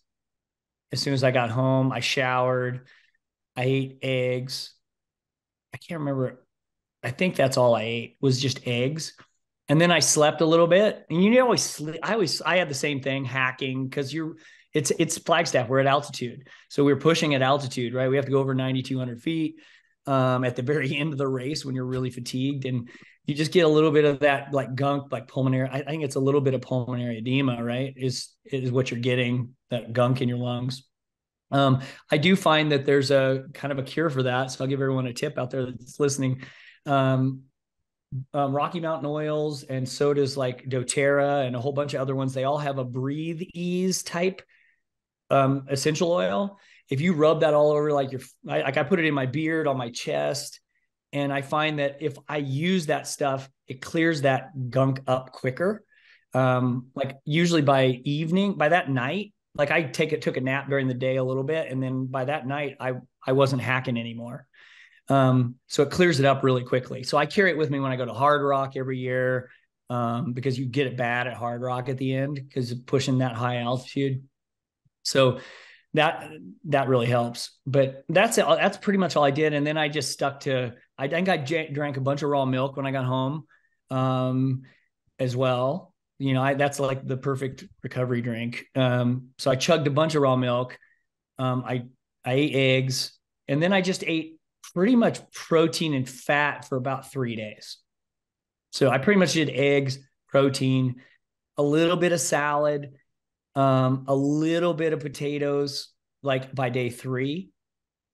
B: as soon as I got home. I showered. I ate eggs. I can't remember. I think that's all I ate was just eggs. And then I slept a little bit. And you know, always sleep. I always I had the same thing, hacking, because you're it's it's Flagstaff. We're at altitude. So we're pushing at altitude, right? We have to go over 9,200 feet um, at the very *laughs* end of the race when you're really fatigued and you just get a little bit of that like gunk, like pulmonary. I, think it's a little bit of pulmonary edema, right? Is is what you're getting that gunk in your lungs. Um, I do find that there's a kind of a cure for that. So I'll give everyone a tip out there that's listening. Um, um, Rocky Mountain oils and sodas like doTERRA and a whole bunch of other ones. They all have a breathe ease type um, essential oil if you rub that all over like your like I put it in my beard on my chest and I find that if I use that stuff it clears that gunk up quicker. Um like usually by evening by that night like I take it took a nap during the day a little bit and then by that night I I wasn't hacking anymore. Um so it clears it up really quickly. So I carry it with me when I go to Hardrock every year um because you get it bad at Hardrock at the end because pushing that high altitude. So that that really helps. But that's it. That's pretty much all I did. And then I just stuck to. I think I drank a bunch of raw milk when I got home, um, as well. You know, I, that's like the perfect recovery drink. Um, so I chugged a bunch of raw milk. Um, I I ate eggs, and then I just ate pretty much protein and fat for about three days. So I pretty much did eggs, protein, a little bit of salad, um, a little bit of potatoes like by day three.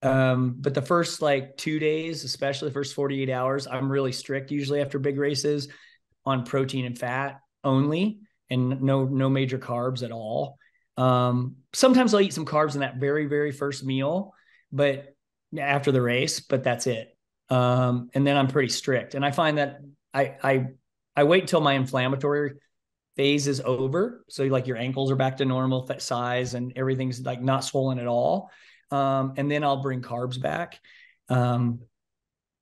B: Um, but the first like two days, especially the first 48 hours, I'm really strict usually after big races on protein and fat only and no no major carbs at all. Um, sometimes I'll eat some carbs in that very, very first meal, but after the race, but that's it. Um, and then I'm pretty strict. And I find that I I I wait until my inflammatory phase is over. So like your ankles are back to normal size and everything's like not swollen at all. Um, and then I'll bring carbs back. Um,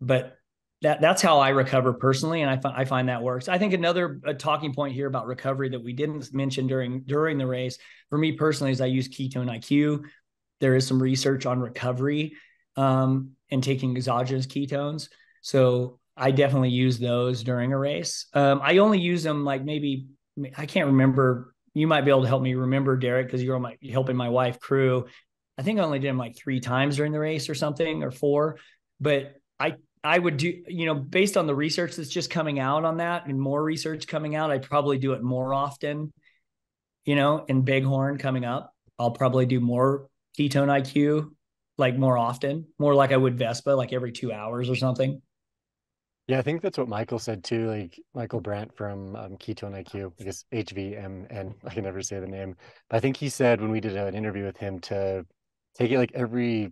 B: but that that's how I recover personally, and I, fi- I find that works. I think another talking point here about recovery that we didn't mention during during the race for me personally is I use ketone IQ. There is some research on recovery um, and taking exogenous ketones, so I definitely use those during a race. Um, I only use them like maybe I can't remember. You might be able to help me remember, Derrick, because you're my, helping my wife crew. I think I only did them like three times during the race or something or four, but I I would do, you know, based on the research that's just coming out on that and more research coming out, I'd probably do it more often, you know, in Bighorn coming up. I'll probably do more ketone IQ like more often, more like I would Vespa, like every two hours or something.
A: Yeah, I think that's what Michael said too. Like Michael Brandt from um, Ketone IQ, I guess HVMN. I can never say the name, but I think he said when we did an interview with him to take it like every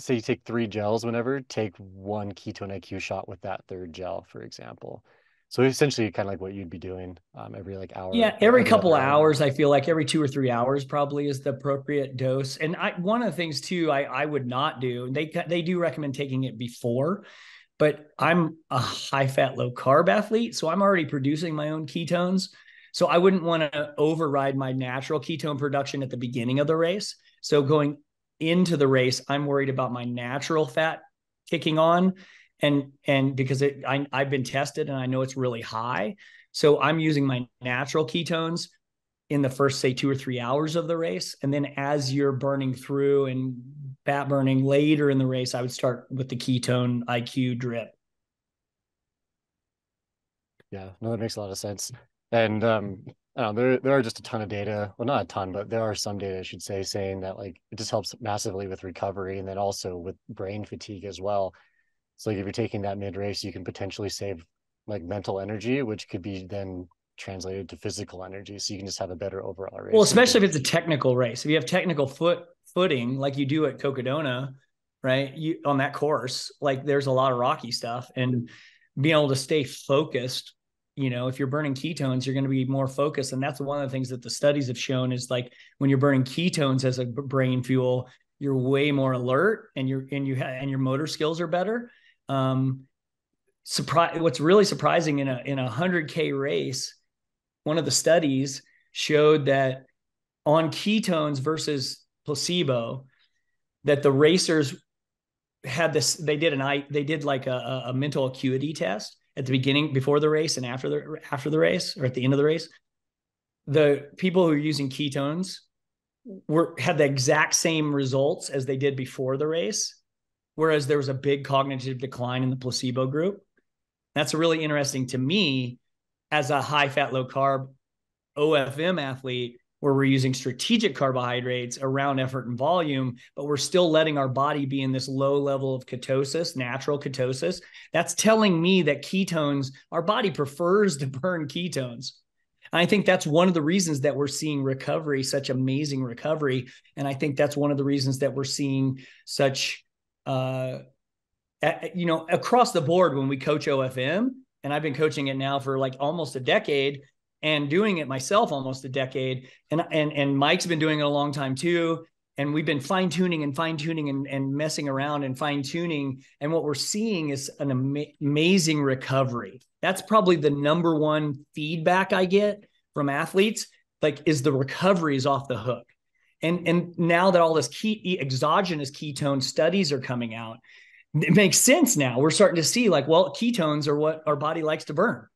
A: say you take three gels whenever, take one ketone IQ shot with that third gel, for example. So essentially, kind of like what you'd be doing um, every like hour.
B: Yeah, every, every couple hours. I feel like every two or three hours probably is the appropriate dose. And I one of the things too, I I would not do. They they do recommend taking it before, but I'm a high fat, low carb athlete, so I'm already producing my own ketones. So I wouldn't want to override my natural ketone production at the beginning of the race. So going into the race, I'm worried about my natural fat kicking on. And and because it I, I've been tested and I know it's really high. So I'm using my natural ketones in the first, say, two or three hours of the race. And then as you're burning through and fat burning later in the race, I would start with the ketone IQ drip.
A: Yeah, no, that makes a lot of sense. And um, know, there there are just a ton of data. Well, not a ton, but there are some data, I should say, saying that like it just helps massively with recovery and then also with brain fatigue as well. So like if you're taking that mid race, you can potentially save like mental energy, which could be then translated to physical energy. So you can just have a better overall race.
B: Well, especially if it's a technical race. If you have technical foot footing like you do at Cocodona, right? You on that course, like there's a lot of rocky stuff and being able to stay focused you know if you're burning ketones you're going to be more focused and that's one of the things that the studies have shown is like when you're burning ketones as a brain fuel you're way more alert and you're and you ha- and your motor skills are better um surprise what's really surprising in a in a 100k race one of the studies showed that on ketones versus placebo that the racers had this they did an i they did like a, a mental acuity test at the beginning before the race and after the after the race or at the end of the race. The people who are using ketones were had the exact same results as they did before the race whereas there was a big cognitive decline in the placebo group. That's really interesting to me as a high fat low carb ofm athlete where we're using strategic carbohydrates around effort and volume, but we're still letting our body be in this low level of ketosis, natural ketosis. That's telling me that ketones, our body prefers to burn ketones. And I think that's one of the reasons that we're seeing recovery, such amazing recovery. And I think that's one of the reasons that we're seeing such, uh, you know, across the board when we coach OFM, and I've been coaching it now for like almost a decade and doing it myself almost a decade. And and and Mike's been doing it a long time too. And we've been fine tuning and fine tuning and, and messing around and fine tuning. And what we're seeing is an ama- amazing recovery. That's probably the number one feedback I get from athletes. Like, is the recovery is off the hook. And and now that all this key exogenous ketone studies are coming out, it makes sense now. We're starting to see like, well, ketones are what our body likes to burn.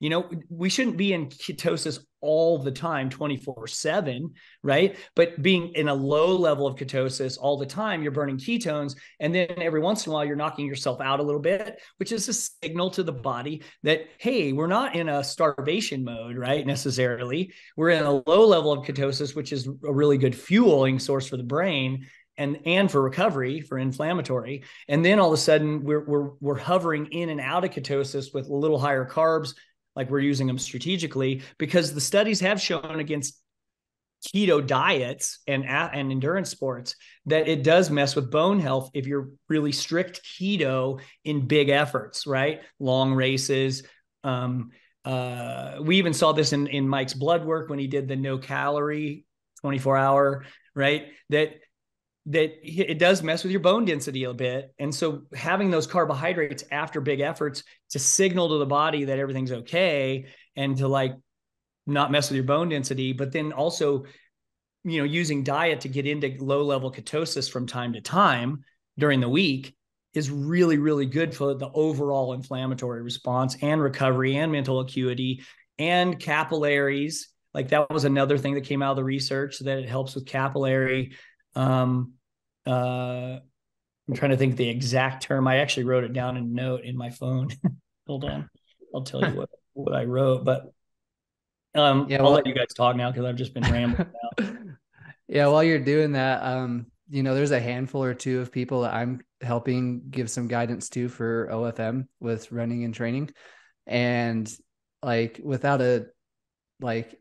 B: You know, we shouldn't be in ketosis all the time, 24 7, right? But being in a low level of ketosis all the time, you're burning ketones. And then every once in a while, you're knocking yourself out a little bit, which is a signal to the body that, hey, we're not in a starvation mode, right? Necessarily. We're in a low level of ketosis, which is a really good fueling source for the brain and and for recovery for inflammatory and then all of a sudden we're we're we're hovering in and out of ketosis with a little higher carbs like we're using them strategically because the studies have shown against keto diets and and endurance sports that it does mess with bone health if you're really strict keto in big efforts right? Long races um, uh, we even saw this in in Mike's blood work when he did the no calorie 24 hour right? That that it does mess with your bone density a bit. And so having those carbohydrates after big efforts to signal to the body that everything's okay and to like not mess with your bone density, but then also, you know, using diet to get into low level ketosis from time to time during the week is really, really good for the overall inflammatory response and recovery and mental acuity and capillaries. Like that was another thing that came out of the research that it helps with capillary um, uh, I'm trying to think the exact term. I actually wrote it down in a note in my phone. *laughs* Hold on, I'll tell you *laughs* what what I wrote. But um, yeah, I'll let you guys talk now because I've just been rambling. *laughs*
C: yeah, while you're doing that, um, you know, there's a handful or two of people that I'm helping give some guidance to for OFM with running and training, and like without a like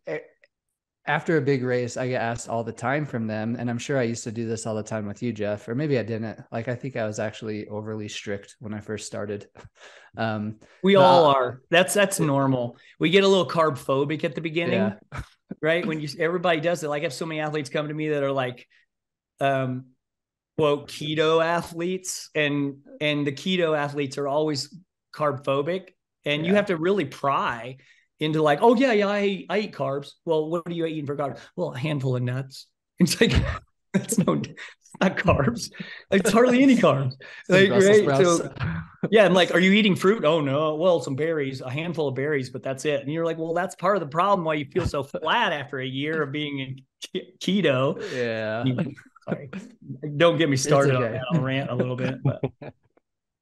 C: after a big race, I get asked all the time from them. And I'm sure I used to do this all the time with you, Jeff, or maybe I didn't. Like, I think I was actually overly strict when I first started. *laughs* Um,
B: we all are. That's, that's normal. We get a little carb phobic at the beginning, yeah. *laughs* right? When you, everybody does it. Like, I have so many athletes come to me that are like, um, quote, keto athletes and, and the keto athletes are always carb phobic. And yeah. you have to really pry into like, oh yeah, yeah, I eat, I eat carbs. Well, what are you eating for carbs? Well, a handful of nuts. *laughs* It's like *laughs* that's no not carbs. It's hardly any carbs. Like, right? So, yeah, I'm like, are you eating fruit? Oh no. Well, some berries, a handful of berries, but that's it. And you're like, well, that's part of the problem why you feel so *laughs* flat after a year of being in keto.
C: Yeah.
B: Sorry. Don't get me started okay. on that. I'll rant a little bit. But.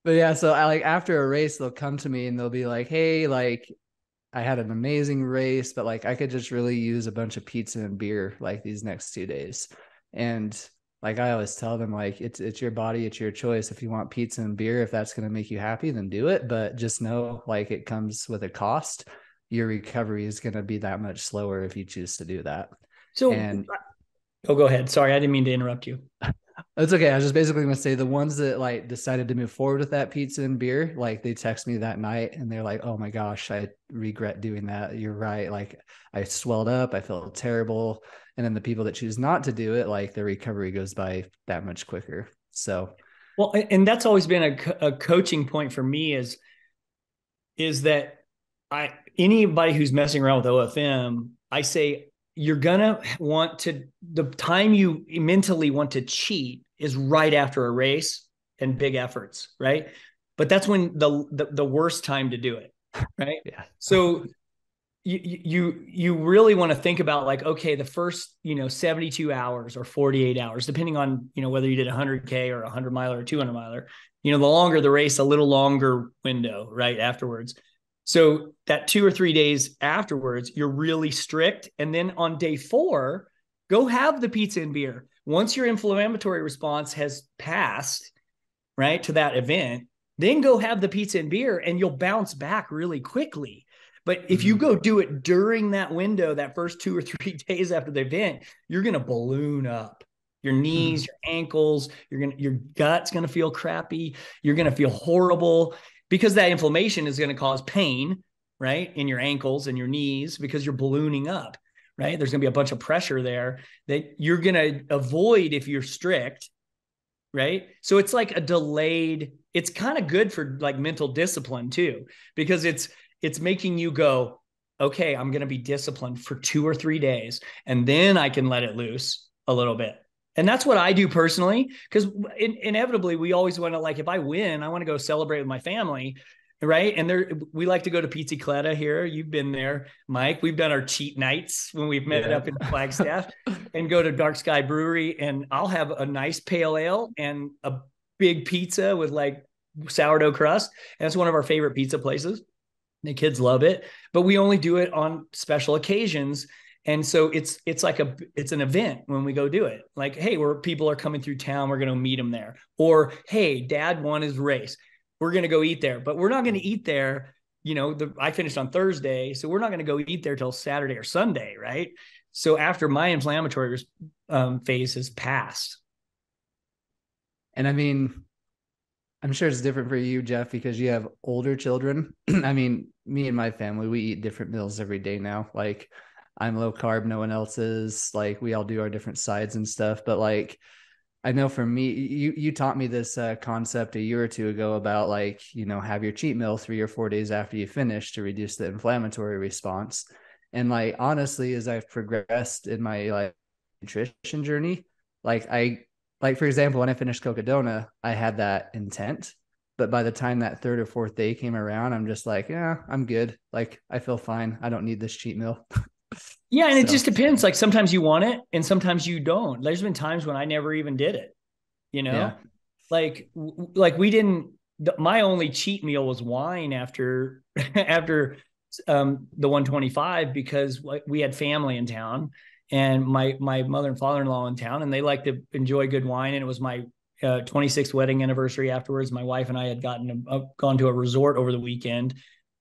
C: but yeah, so I like after a race, they'll come to me and they'll be like, "Hey, like I had an amazing race, but like I could just really use a bunch of pizza and beer like these next two days. And like I always tell them, like it's it's your body, it's your choice. If you want pizza and beer, if that's gonna make you happy, then do it. But just know like it comes with a cost. Your recovery is gonna be that much slower if you choose to do that.
B: So and oh go ahead. Sorry, I didn't mean to interrupt you. *laughs*
C: It's okay. I was just basically gonna say the ones that like decided to move forward with that pizza and beer, like they text me that night and they're like, "Oh my gosh, I regret doing that. You're right. Like I swelled up, I felt terrible." And then the people that choose not to do it, like their recovery goes by that much quicker. So,
B: well, and that's always been a, a coaching point for me is is that I anybody who's messing around with OFM, I say you're gonna want to the time you mentally want to cheat is right after a race and big efforts, right? But that's when the the, the worst time to do it, *laughs* right?
C: yeah.
B: So you you you really want to think about like okay the first you know 72 hours or 48 hours depending on you know whether you did 100k or 100 miler or 200 miler you know the longer the race a little longer window right afterwards so that two or three days afterwards, you're really strict. And then on day four, go have the pizza and beer. Once your inflammatory response has passed, right, to that event, then go have the pizza and beer and you'll bounce back really quickly. But if you go do it during that window, that first two or three *laughs* days after the event, you're going to balloon up. Your knees, mm. your ankles, you're gonna, your gut's gonna feel crappy. You're gonna feel horrible because that inflammation is going to cause pain, right, in your ankles and your knees because you're ballooning up, right? There's going to be a bunch of pressure there that you're going to avoid if you're strict, right? So it's like a delayed, it's kind of good for like mental discipline too, because it's, it's making you go, okay, I'm going to be disciplined for two or three days and then I can let it loose a little bit and that's what I do personally, because in, inevitably we always want to like, if I win, I want to go celebrate with my family. Right. And there, we like to go to Pizza Pizzicato here. You've been there, Mike. We've done our cheat nights when we've met yeah. up in *laughs* Flagstaff and go to Dark Sky Brewery. And I'll have a nice pale ale and a big pizza with like sourdough crust. And it's one of our favorite pizza places. The kids love it, but we only do it on special occasions and so it's it's like a it's an event when we go do it. Like hey where people are coming through town. We're going to meet them there. Or hey dad won his race. We're going to go eat there. But we're not going to eat there you know the, i finished on thursday so we're not going to go eat there till saturday or sunday right? So after my inflammatory um, phase has passed.
C: And i mean i'm sure it's different for you jeff because you have older children. *clears throat* I mean me and my family we eat different meals every day now. Like I'm low carb, no one else is. Like we all do our different sides and stuff. But like I know for me, you you taught me this uh, concept a year or two ago about like you know have your cheat meal three or four days after you finish to reduce the inflammatory response. And like honestly, as I've progressed in my like nutrition journey, like I like for example, when I finished Cocodona, I had that intent, but by the time that third or fourth day came around, I'm just like, yeah, I'm good. Like I feel fine. I don't need this cheat meal. *laughs*
B: Yeah, and so. it just depends. Like sometimes you want it and sometimes you don't. There's been times when I never even did it. You know? Yeah. Like like we didn't my only cheat meal was wine after *laughs* after um the 125 because we had family in town and my my mother and father-in-law in town and they like to enjoy good wine and it was my uh, 26th wedding anniversary afterwards my wife and i had gotten a, gone to a resort over the weekend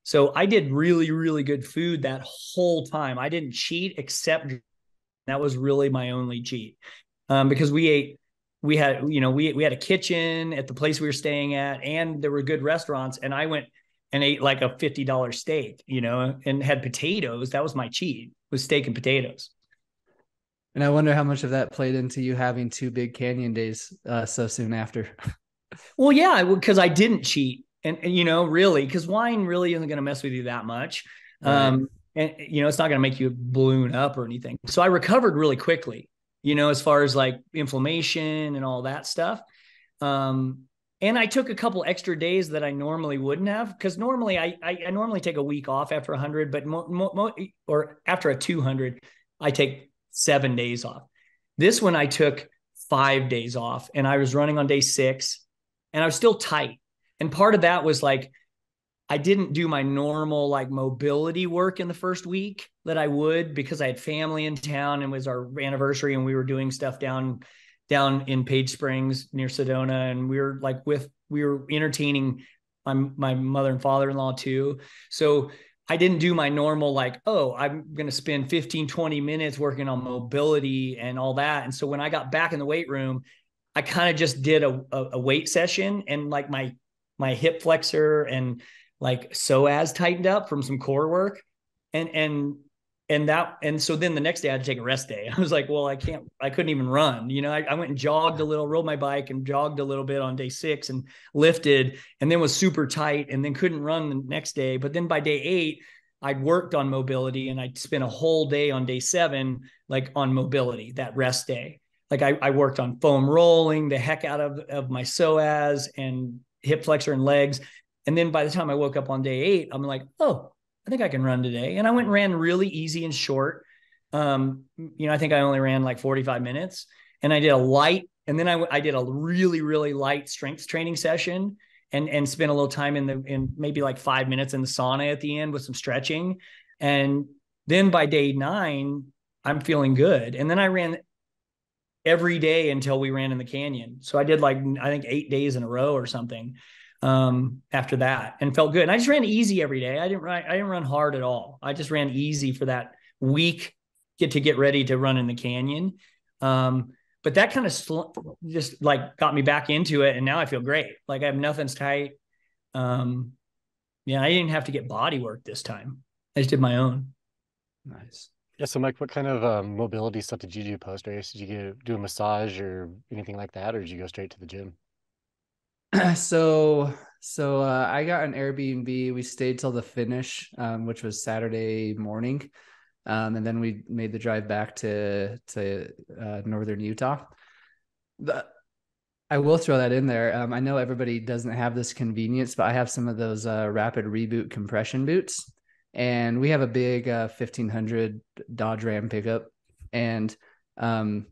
B: so I did really, really good food that whole time. I didn't cheat except that was really my only cheat. Um, because we ate, we had, you know, we we had a kitchen at the place we were staying at, and there were good restaurants. And I went and ate like a $50 steak, you know, and had potatoes. That was my cheat, was steak and potatoes.
C: And I wonder how much of that played into you having two big canyon days uh, so soon after. *laughs*
B: well, yeah, because I didn't cheat and, and you know, really, because wine really isn't going to mess with you that much. Right. Um, and you know, it's not going to make you balloon up or anything. So I recovered really quickly, you know, as far as like inflammation and all that stuff. Um, and I took a couple extra days that I normally wouldn't have because normally I, I, I normally take a week off after 100, but mo, mo, mo, or after a 200, I take seven days off. This one I took five days off, and I was running on day six, and I was still tight and part of that was like I didn't do my normal like mobility work in the first week that I would because I had family in town and was our anniversary and we were doing stuff down down in Page Springs near Sedona and we were like with we were entertaining my my mother and father-in-law too. So I didn't do my normal like, oh, I'm going to spend 15 20 minutes working on mobility and all that. And so when I got back in the weight room, I kind of just did a, a, a weight session and like my my hip flexor and like psoas tightened up from some core work and and and that and so then the next day I had to take a rest day. *laughs* I was like, well, I can't, I couldn't even run. You know, I, I, went and jogged a little, rode my bike and jogged a little bit on day six and lifted, and then was super tight, and then couldn't run the next day. But then by day eight, I'd worked on mobility and I'd spent a whole day on day seven, like on mobility, that rest day. Like I, I worked on foam rolling the heck out of, of my psoas and hip flexor and legs. And then by the time I woke up on day eight, I'm like, oh, I think I can run today. And I went and ran really easy and short. Um, you know, I think I only ran like 45 minutes and I did a light, and then I, I did a really, really light strength training session and, and spent a little time in the, in maybe like five minutes in the sauna at the end with some stretching. And then by day nine, I'm feeling good. And then I ran every day until we ran in the canyon. So I did like I think eight days in a row or something um, after that, and felt good. And I just ran easy every day. I didn't run I didn't run hard at all. I just ran easy for that week get to get ready to run in the canyon. Um, but that kind of sl- just like got me back into it, and now I feel great. Like I have nothing's tight. Um, yeah, I didn't have to get body work this time. I just did my own.
C: Nice.
A: Yeah, so Mike, what kind of um, mobility stuff did you do post race? Did you get, do a massage or anything like that, or did you go straight to the gym? *clears throat*
C: so, so uh, I got an Airbnb. We stayed till the finish, um, which was Saturday morning, um, and then we made the drive back to to uh, northern Utah. The, I will throw that in there. Um, I know everybody doesn't have this convenience, but I have some of those uh, rapid reboot compression boots and we have a big uh, 1500 Dodge Ram pickup. And um,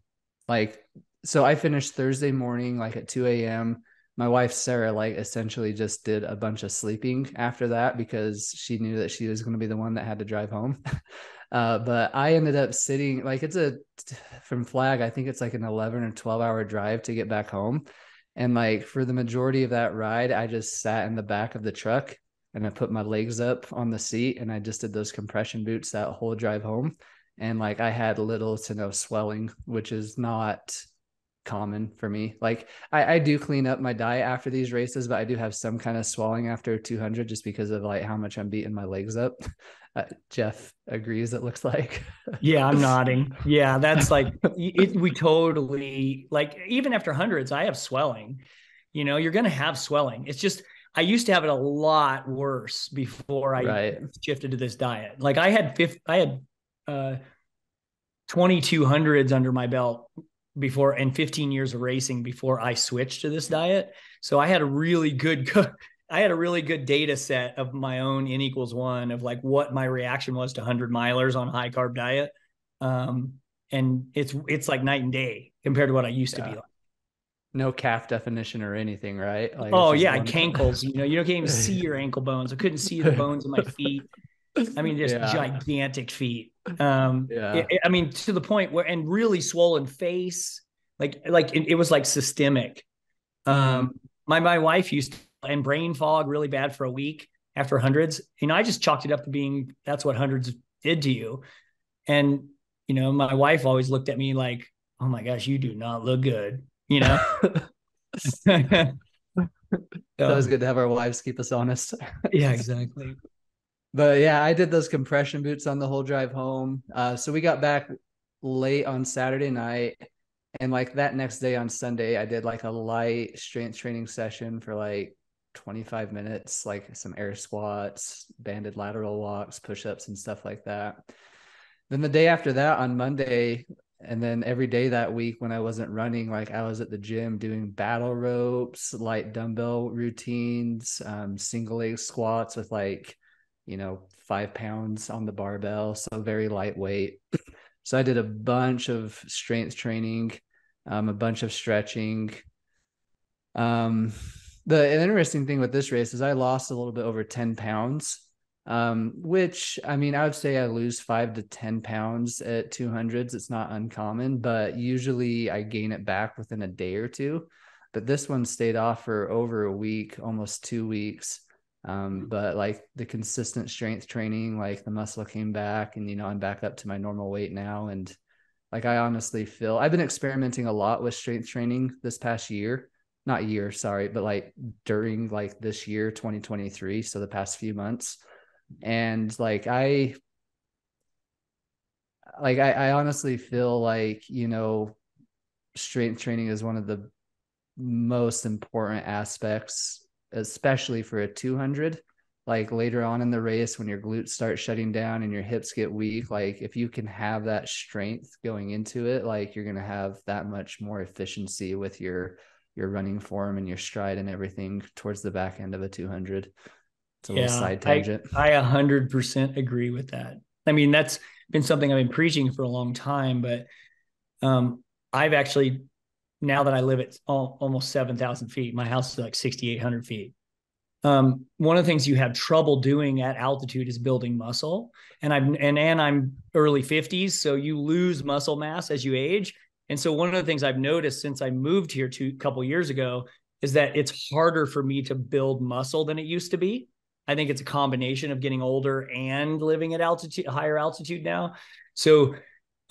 C: like, so I finished Thursday morning, like at 2 a.m. My wife, Sarah, like essentially just did a bunch of sleeping after that because she knew that she was going to be the one that had to drive home. *laughs* uh, but I ended up sitting, like, it's a from Flag, I think it's like an 11 or 12 hour drive to get back home. And like for the majority of that ride, I just sat in the back of the truck and I put my legs up on the seat and I just did those compression boots that whole drive home. And like I had little to no swelling, which is not common for me. Like I, I do clean up my diet after these races, but I do have some kind of swelling after 200 just because of like how much I'm beating my legs up. Uh, Jeff agrees. It looks like. *laughs*
B: yeah, I'm nodding. Yeah, that's like *laughs* it, we totally like even after hundreds, I have swelling. You know, you're going to have swelling. It's just I used to have it a lot worse before I right. shifted to this diet. Like I had I had uh 2200s under my belt before and 15 years of racing before I switched to this diet. So I had a really good *laughs* I had a really good data set of my own n equals one of like what my reaction was to 100 milers on a high carb diet. Um, and it's it's like night and day compared to what I used yeah. to be like.
C: No calf definition or anything, right?
B: Like oh yeah, cankles. you know, you can't even see your *laughs* ankle bones. I couldn't see the bones in my feet. I mean, just yeah. gigantic feet. Um, yeah. It, I mean, to the point where, and really swollen face, like, like it, it was like systemic. Um, mm-hmm. my, my wife used to, and brain fog really bad for a week after hundreds. You know, I just chalked it up to being, that's what hundreds did to you. And, you know, my wife always looked at me like, oh my gosh, you do not look good, you know? *laughs* *laughs*
C: That was good to have our wives keep us honest. *laughs*
B: yeah, exactly
C: but yeah, I did those compression boots on the whole drive home. Uh, so we got back late on Saturday night. And like that next day on Sunday, I did like a light strength training session for like 25 minutes, like some air squats, banded lateral walks, push ups, and stuff like that. Then the day after that on Monday, and then every day that week when I wasn't running, like I was at the gym doing battle ropes, light dumbbell routines, um, single leg squats with like you know, five pounds on the barbell, so very lightweight. *clears throat* so I did a bunch of strength training, um, a bunch of stretching. Um, the interesting thing with this race is I lost a little bit over 10 pounds, um, which I mean, I would say I lose five to 10 pounds at 200s. It's not uncommon, but usually I gain it back within a day or two. But this one stayed off for over a week, almost two weeks. Um, but like the consistent strength training, like the muscle came back and, you know, I'm back up to my normal weight now. And like, I honestly feel I've been experimenting a lot with strength training this past year, not year, sorry, but like during like this year, 2023. So the past few months. And like, I, like, I, I honestly feel like, you know, strength training is one of the most important aspects especially for a 200 like later on in the race when your glutes start shutting down and your hips get weak like if you can have that strength going into it like you're going to have that much more efficiency with your your running form and your stride and everything towards the back end of a 200 it's a yeah, little side tangent
B: I, I 100% agree with that i mean that's been something i've been preaching for a long time but um i've actually now that I live at all, almost 7,000 feet, my house is like 6,800 feet. Um, one of the things you have trouble doing at altitude is building muscle. And I'm, and, and I'm early 50s. So you lose muscle mass as you age. And so one of the things I've noticed since I moved here two couple years ago is that it's harder for me to build muscle than it used to be. I think it's a combination of getting older and living at altitude, higher altitude now. So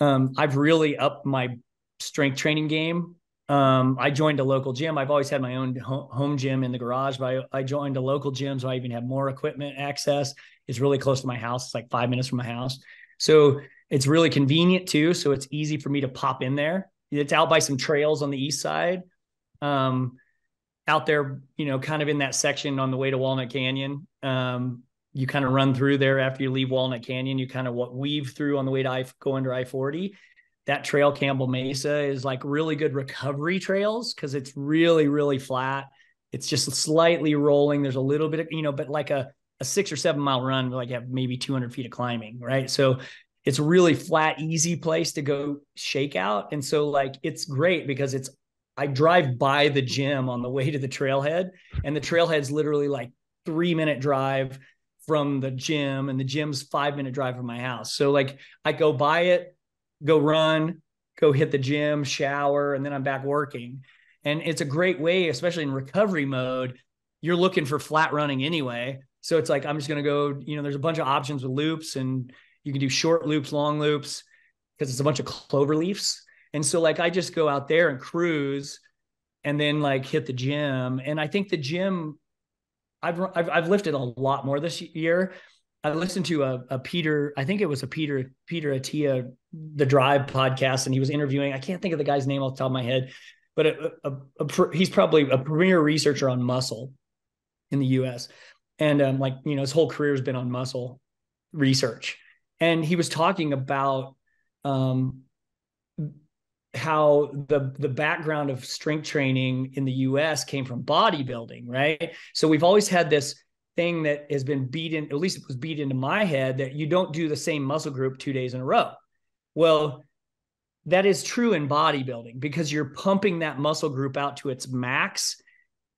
B: um, I've really upped my strength training game um, I joined a local gym. I've always had my own home gym in the garage, but I, I, joined a local gym, so I even have more equipment access. It's really close to my house. It's like five minutes from my house, so it's really convenient too. So it's easy for me to pop in there. It's out by some trails on the east side, um, out there, you know, kind of in that section on the way to Walnut Canyon. Um, you kind of run through there after you leave Walnut Canyon. You kind of what weave through on the way to I go under I forty, that trail Campbell Mesa is like really good recovery trails because it's really really flat. It's just slightly rolling. There's a little bit of you know, but like a a six or seven mile run, like have maybe 200 feet of climbing, right? So it's a really flat, easy place to go shake out. And so like it's great because it's I drive by the gym on the way to the trailhead, and the trailhead's literally like three minute drive from the gym, and the gym's five minute drive from my house. So like I go by it, go run, go hit the gym, shower, and then I'm back working. And it's a great way, especially in recovery mode. You're looking for flat running anyway. So it's like, I'm just going to go, you know, there's a bunch of options with loops and you can do short loops, long loops, because it's a bunch of clover leaves. And so like I just go out there and cruise and then like hit the gym. And I think the gym, I've I've, I've lifted a lot more this year. I listened to a, a Peter, I think it was a Peter Peter Attia the Drive podcast, and he was interviewing. I can't think of the guy's name off the top of my head, but a, a, a, he's probably a premier researcher on muscle in the U.S. And um, like you know, his whole career has been on muscle research, and he was talking about um, how the the background of strength training in the US came from bodybuilding, right? So we've always had this thing that has been beaten, at least it was beat into my head that you don't do the same muscle group 2 days in a row. Well, that is true in bodybuilding because you're pumping that muscle group out to its max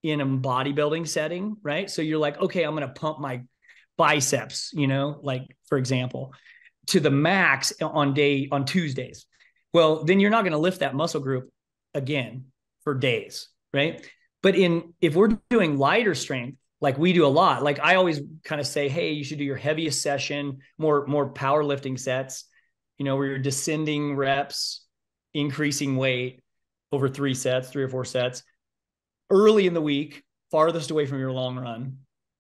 B: in a bodybuilding setting, right? So you're like, okay, I'm going to pump my biceps, you know, like for example, to the max on day on Tuesdays well, then you're not going to lift that muscle group again for days, right? But in if we're doing lighter strength, like we do a lot, like I always kind of say, hey, you should do your heaviest session, more more powerlifting sets, you know, where you're descending reps, increasing weight over three sets, three or four sets, early in the week, farthest away from your long run,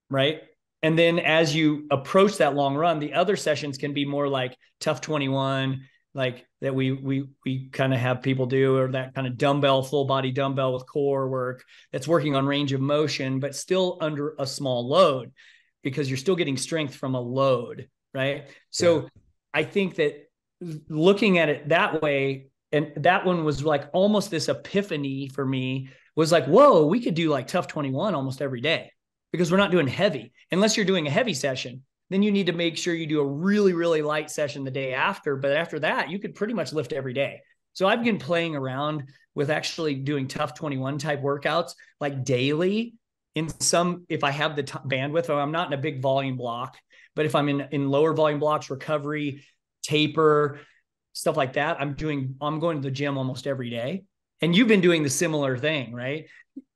B: right? And then as you approach that long run, the other sessions can be more like tough 21, like that we we we kind of have people do or that kind of dumbbell full body dumbbell with core work that's working on range of motion but still under a small load because you're still getting strength from a load right so yeah. i think that looking at it that way and that one was like almost this epiphany for me was like whoa we could do like tough 21 almost every day because we're not doing heavy unless you're doing a heavy session then you need to make sure you do a really, really light session the day after. But after that, you could pretty much lift every day. So I've been playing around with actually doing tough 21 type workouts like daily in some, if I have the t- bandwidth, I'm not in a big volume block, but if I'm in, in lower volume blocks, recovery, taper, stuff like that, I'm doing, I'm going to the gym almost every day. And you've been doing the similar thing, right?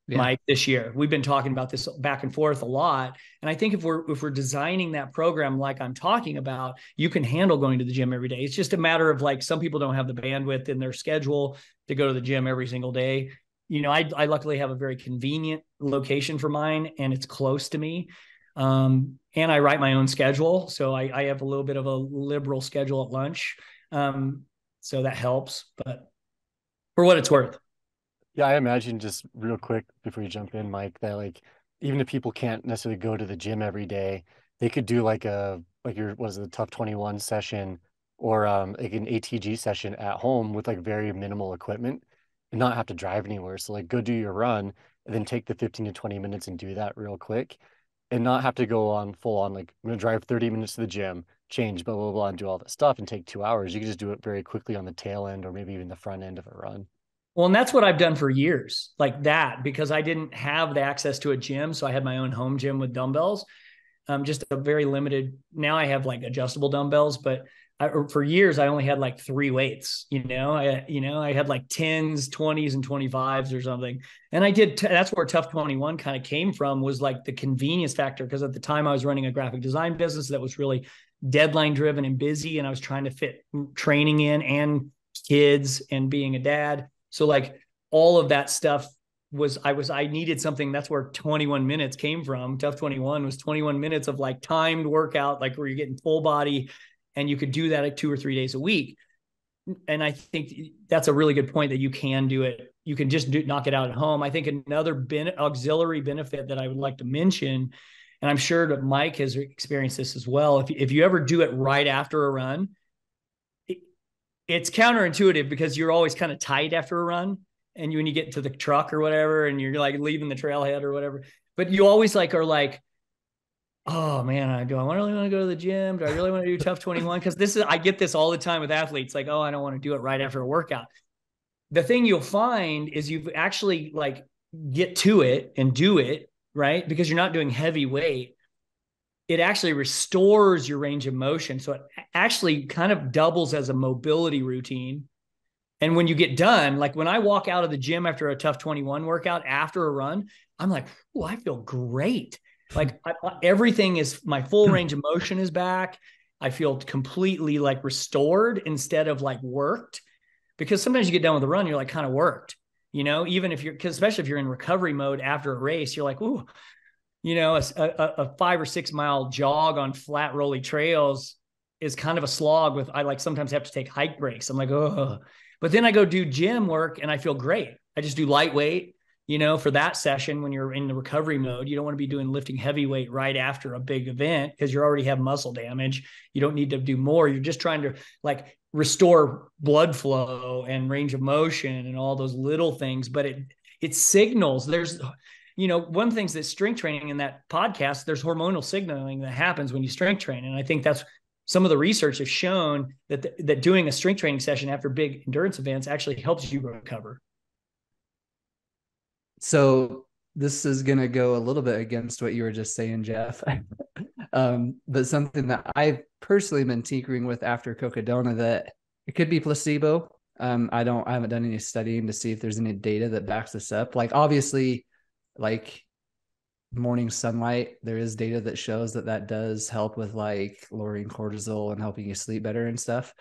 B: Yeah. Mike this year. We've been talking about this back and forth a lot. And I think if we're if we're designing that program like I'm talking about, you can handle going to the gym every day. It's just a matter of like some people don't have the bandwidth in their schedule to go to the gym every single day. You know, I I luckily have a very convenient location for mine and it's close to me. Um, and I write my own schedule. So I, I have a little bit of a liberal schedule at lunch. Um, so that helps, but for what it's worth.
A: Yeah, I imagine just real quick before you jump in, Mike, that like even if people can't necessarily go to the gym every day, they could do like a like your what is it, the tough 21 session or um like an ATG session at home with like very minimal equipment and not have to drive anywhere. So like go do your run and then take the 15 to 20 minutes and do that real quick and not have to go on full on like I'm gonna drive 30 minutes to the gym, change, blah blah blah, and do all that stuff and take two hours. You can just do it very quickly on the tail end or maybe even the front end of a run.
B: Well, and that's what I've done for years, like that, because I didn't have the access to a gym. So I had my own home gym with dumbbells, um, just a very limited. Now I have like adjustable dumbbells, but I, for years I only had like three weights. You know, I you know I had like tens, twenties, and twenty fives or something. And I did. T- that's where Tough Twenty One kind of came from. Was like the convenience factor because at the time I was running a graphic design business that was really deadline driven and busy, and I was trying to fit training in and kids and being a dad. So like all of that stuff was I was I needed something that's where 21 minutes came from. Tough 21 was 21 minutes of like timed workout, like where you're getting full body and you could do that like two or three days a week. And I think that's a really good point that you can do it. You can just do, knock it out at home. I think another ben, auxiliary benefit that I would like to mention, and I'm sure that Mike has experienced this as well. If, if you ever do it right after a run, it's counterintuitive because you're always kind of tight after a run and you when you get to the truck or whatever and you're like leaving the trailhead or whatever but you always like are like oh man I do I really want to go to the gym? Do I really want to do *laughs* tough 21 because this is I get this all the time with athletes like oh I don't want to do it right after a workout. The thing you'll find is you've actually like get to it and do it right? Because you're not doing heavy weight it actually restores your range of motion. So it actually kind of doubles as a mobility routine. And when you get done, like when I walk out of the gym after a tough 21 workout after a run, I'm like, oh, I feel great. *laughs* Like I, everything is my full range of motion is back. I feel completely like restored instead of like worked. because sometimes you get done with a run, you're like kind of worked, you know, even if you're, cause especially if you're in recovery mode after a race, you're like, ooh, you know, a, a, a five or six mile jog on flat rolly trails is kind of a slog with, I like sometimes have to take hike breaks. I'm like, oh, but then I go do gym work and I feel great. I just do lightweight, you know, for that session when you're in the recovery mode. You don't want to be doing lifting heavyweight right after a big event because you already have muscle damage. You don't need to do more. You're just trying to like restore blood flow and range of motion and all those little things. But it it signals there's you know, one of the things that strength training in that podcast, there's hormonal signaling that happens when you strength train. And I think that's some of the research has shown that the, that doing a strength training session after big endurance events actually helps you recover.
C: So this is going to go a little bit against what you were just saying, Jeff. *laughs* um, but something that I've personally been tinkering with after Cocodona that it could be placebo. Um, I don't, I haven't done any studying to see if there's any data that backs this up. Like obviously, like morning sunlight there is data that shows that that does help with like lowering cortisol and helping you sleep better and stuff.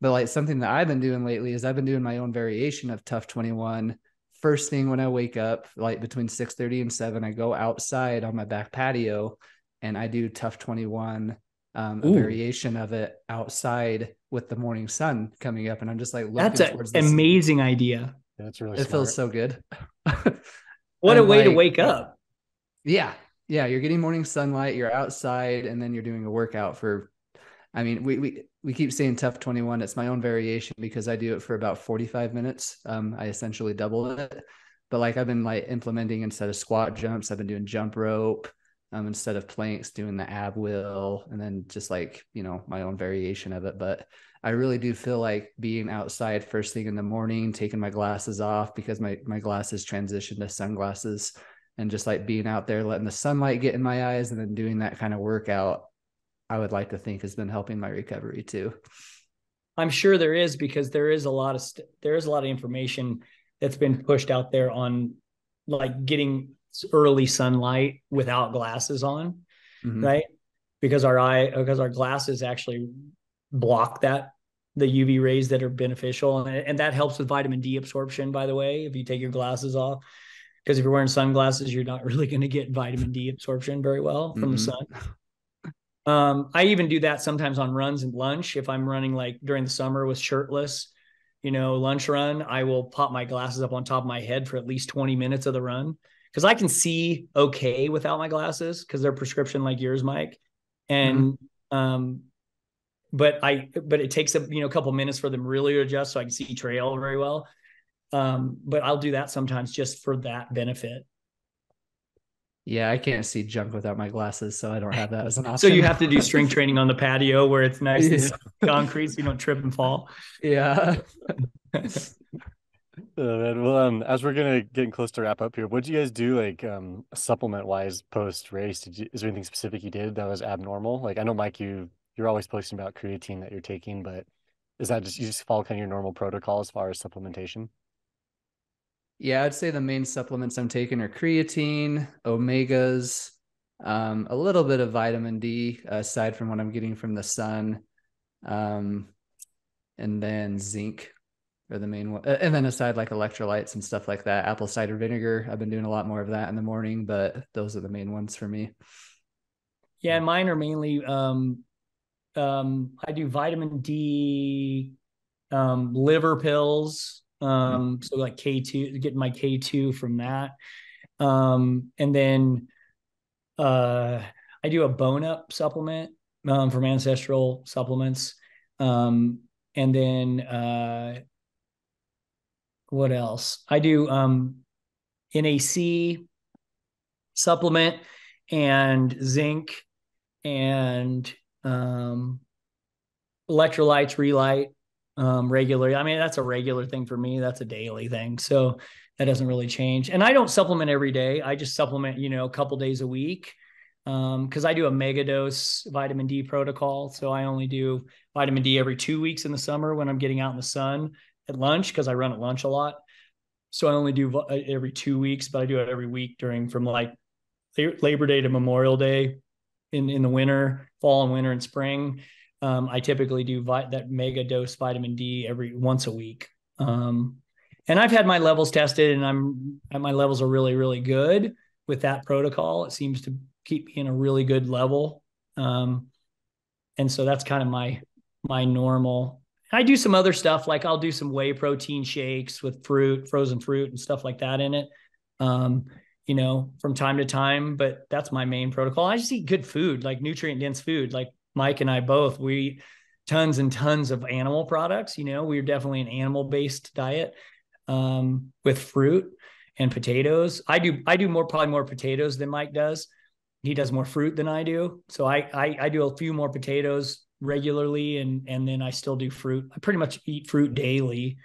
C: But like something that i've been doing lately is i've been doing my own variation of tough 21 first thing when i wake up like between 6 30 and 7 i go outside on my back patio and i do tough 21 um, a variation of it outside with the morning sun coming up. And i'm just like
B: that's an amazing idea.
A: That's really
C: it
A: smart.
C: feels so good *laughs*
B: what a way like, to wake up
C: yeah. Yeah. You're getting morning sunlight, you're outside, and then you're doing a workout for I mean, we we we keep saying tough 21. It's my own variation because I do it for about 45 minutes. Um, I essentially double it. But like I've been like implementing instead of squat jumps, I've been doing jump rope. Um, instead of planks, doing the ab wheel, and then just like you know my own variation of it. But I really do feel like being outside first thing in the morning, taking my glasses off because my my glasses transition to sunglasses and just like being out there, letting the sunlight get in my eyes and then doing that kind of workout, I would like to think has been helping my recovery too.
B: I'm sure there is because there is a lot of st- there is a lot of information that's been pushed out there on like getting early sunlight without glasses on, mm-hmm. right? Because our eye because our glasses actually block that the UV rays that are beneficial and, and that helps with vitamin D absorption by the way if you take your glasses off because if you're wearing sunglasses, you're not *laughs* really going to get vitamin D absorption very well from mm-hmm. the sun. Um, I even do that sometimes on runs and lunch. If I'm running like during the summer with shirtless, you know, lunch run, I will pop my glasses up on top of my head for at least 20 minutes of the run because I can see okay without my glasses because they're prescription like yours, Mike. And mm-hmm. um, but I but it takes a you know a couple minutes for them really to adjust so I can see trail very well. Um, but I'll do that sometimes just for that benefit.
C: Yeah, I can't see junk without my glasses, so I don't have that as an option. *laughs*
B: so you have to do strength training on the patio where it's nice yeah. and concrete, so you don't trip and fall.
C: Yeah. *laughs*
A: Oh, man. Well, um, as we're gonna getting close to wrap up here, what did you guys do like um supplement wise post race? Did you is there anything specific you did that was abnormal? Like I know Mike, you you're always posting about creatine that you're taking, but is that just you just follow kind of your normal protocol as far as supplementation?
C: Yeah, I'd say the main supplements I'm taking are creatine, omegas, um, a little bit of vitamin D aside from what I'm getting from the sun, um, and then zinc are the main one. And then aside like electrolytes and stuff like that, apple cider vinegar. I've been doing a lot more of that in the morning, but those are the main ones for me.
B: Yeah, mine are mainly um, um, I do vitamin D, um, liver pills, um, so like K2, getting my K2 from that. Um, and then uh, I do a bone up supplement um, from ancestral supplements. Um, and then uh, what else? I do um, NAC supplement and zinc and um, electrolytes, Relyte, um, regularly. I mean, that's a regular thing for me. That's a daily thing. So that doesn't really change. And I don't supplement every day. I just supplement, you know, a couple days a week. Um, cause I do a mega dose vitamin D protocol. So I only do vitamin D every two weeks in the summer when I'm getting out in the sun at lunch. Cause I run at lunch a lot. So I only do uh, every two weeks, but I do it every week during from like Labor Day to Memorial Day in, in the winter, fall and winter and spring. Um, I typically do vi- that mega dose vitamin D every once a week. Um, and I've had my levels tested, and I'm my levels are really really good with that protocol. It seems to keep me in a really good level. Um, and so that's kind of my my normal. I do some other stuff like I'll do some whey protein shakes with fruit, frozen fruit, and stuff like that in it. Um, you know, from time to time, but that's my main protocol. I just eat good food, like nutrient dense food. Like Mike and I both, we eat tons and tons of animal products. You know, we're definitely an animal based diet um, with fruit and potatoes. I do I do more probably more potatoes than Mike does. He does more fruit than I do. So I I, I do a few more potatoes regularly and and then I still do fruit. I pretty much eat fruit daily.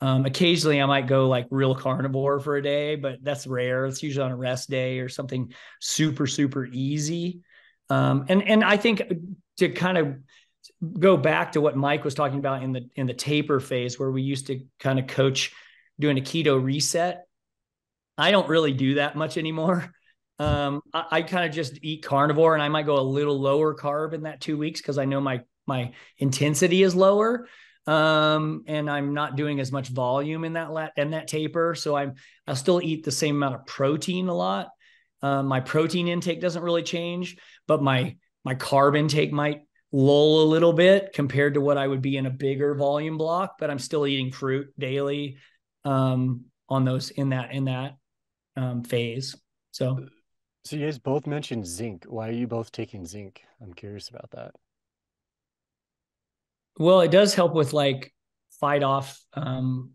B: Um, occasionally I might go like real carnivore for a day, but that's rare. It's usually on a rest day or something super super easy. Um, and and I think to kind of go back to what Mike was talking about in the in the taper phase where we used to kind of coach doing a keto reset I don't really do that much anymore. Um, I, I kind of just eat carnivore, and I might go a little lower carb in that two weeks because I know my my intensity is lower, um, and I'm not doing as much volume in that lat in that taper. So I'm I'll still eat the same amount of protein a lot. Um, my protein intake doesn't really change, but my my carb intake might lull a little bit compared to what I would be in a bigger volume block. But I'm still eating fruit daily um, on those in that in that um, phase. So,
A: so you guys both mentioned zinc. Why are you both taking zinc? I'm curious about that.
B: Well, it does help with like fight off um,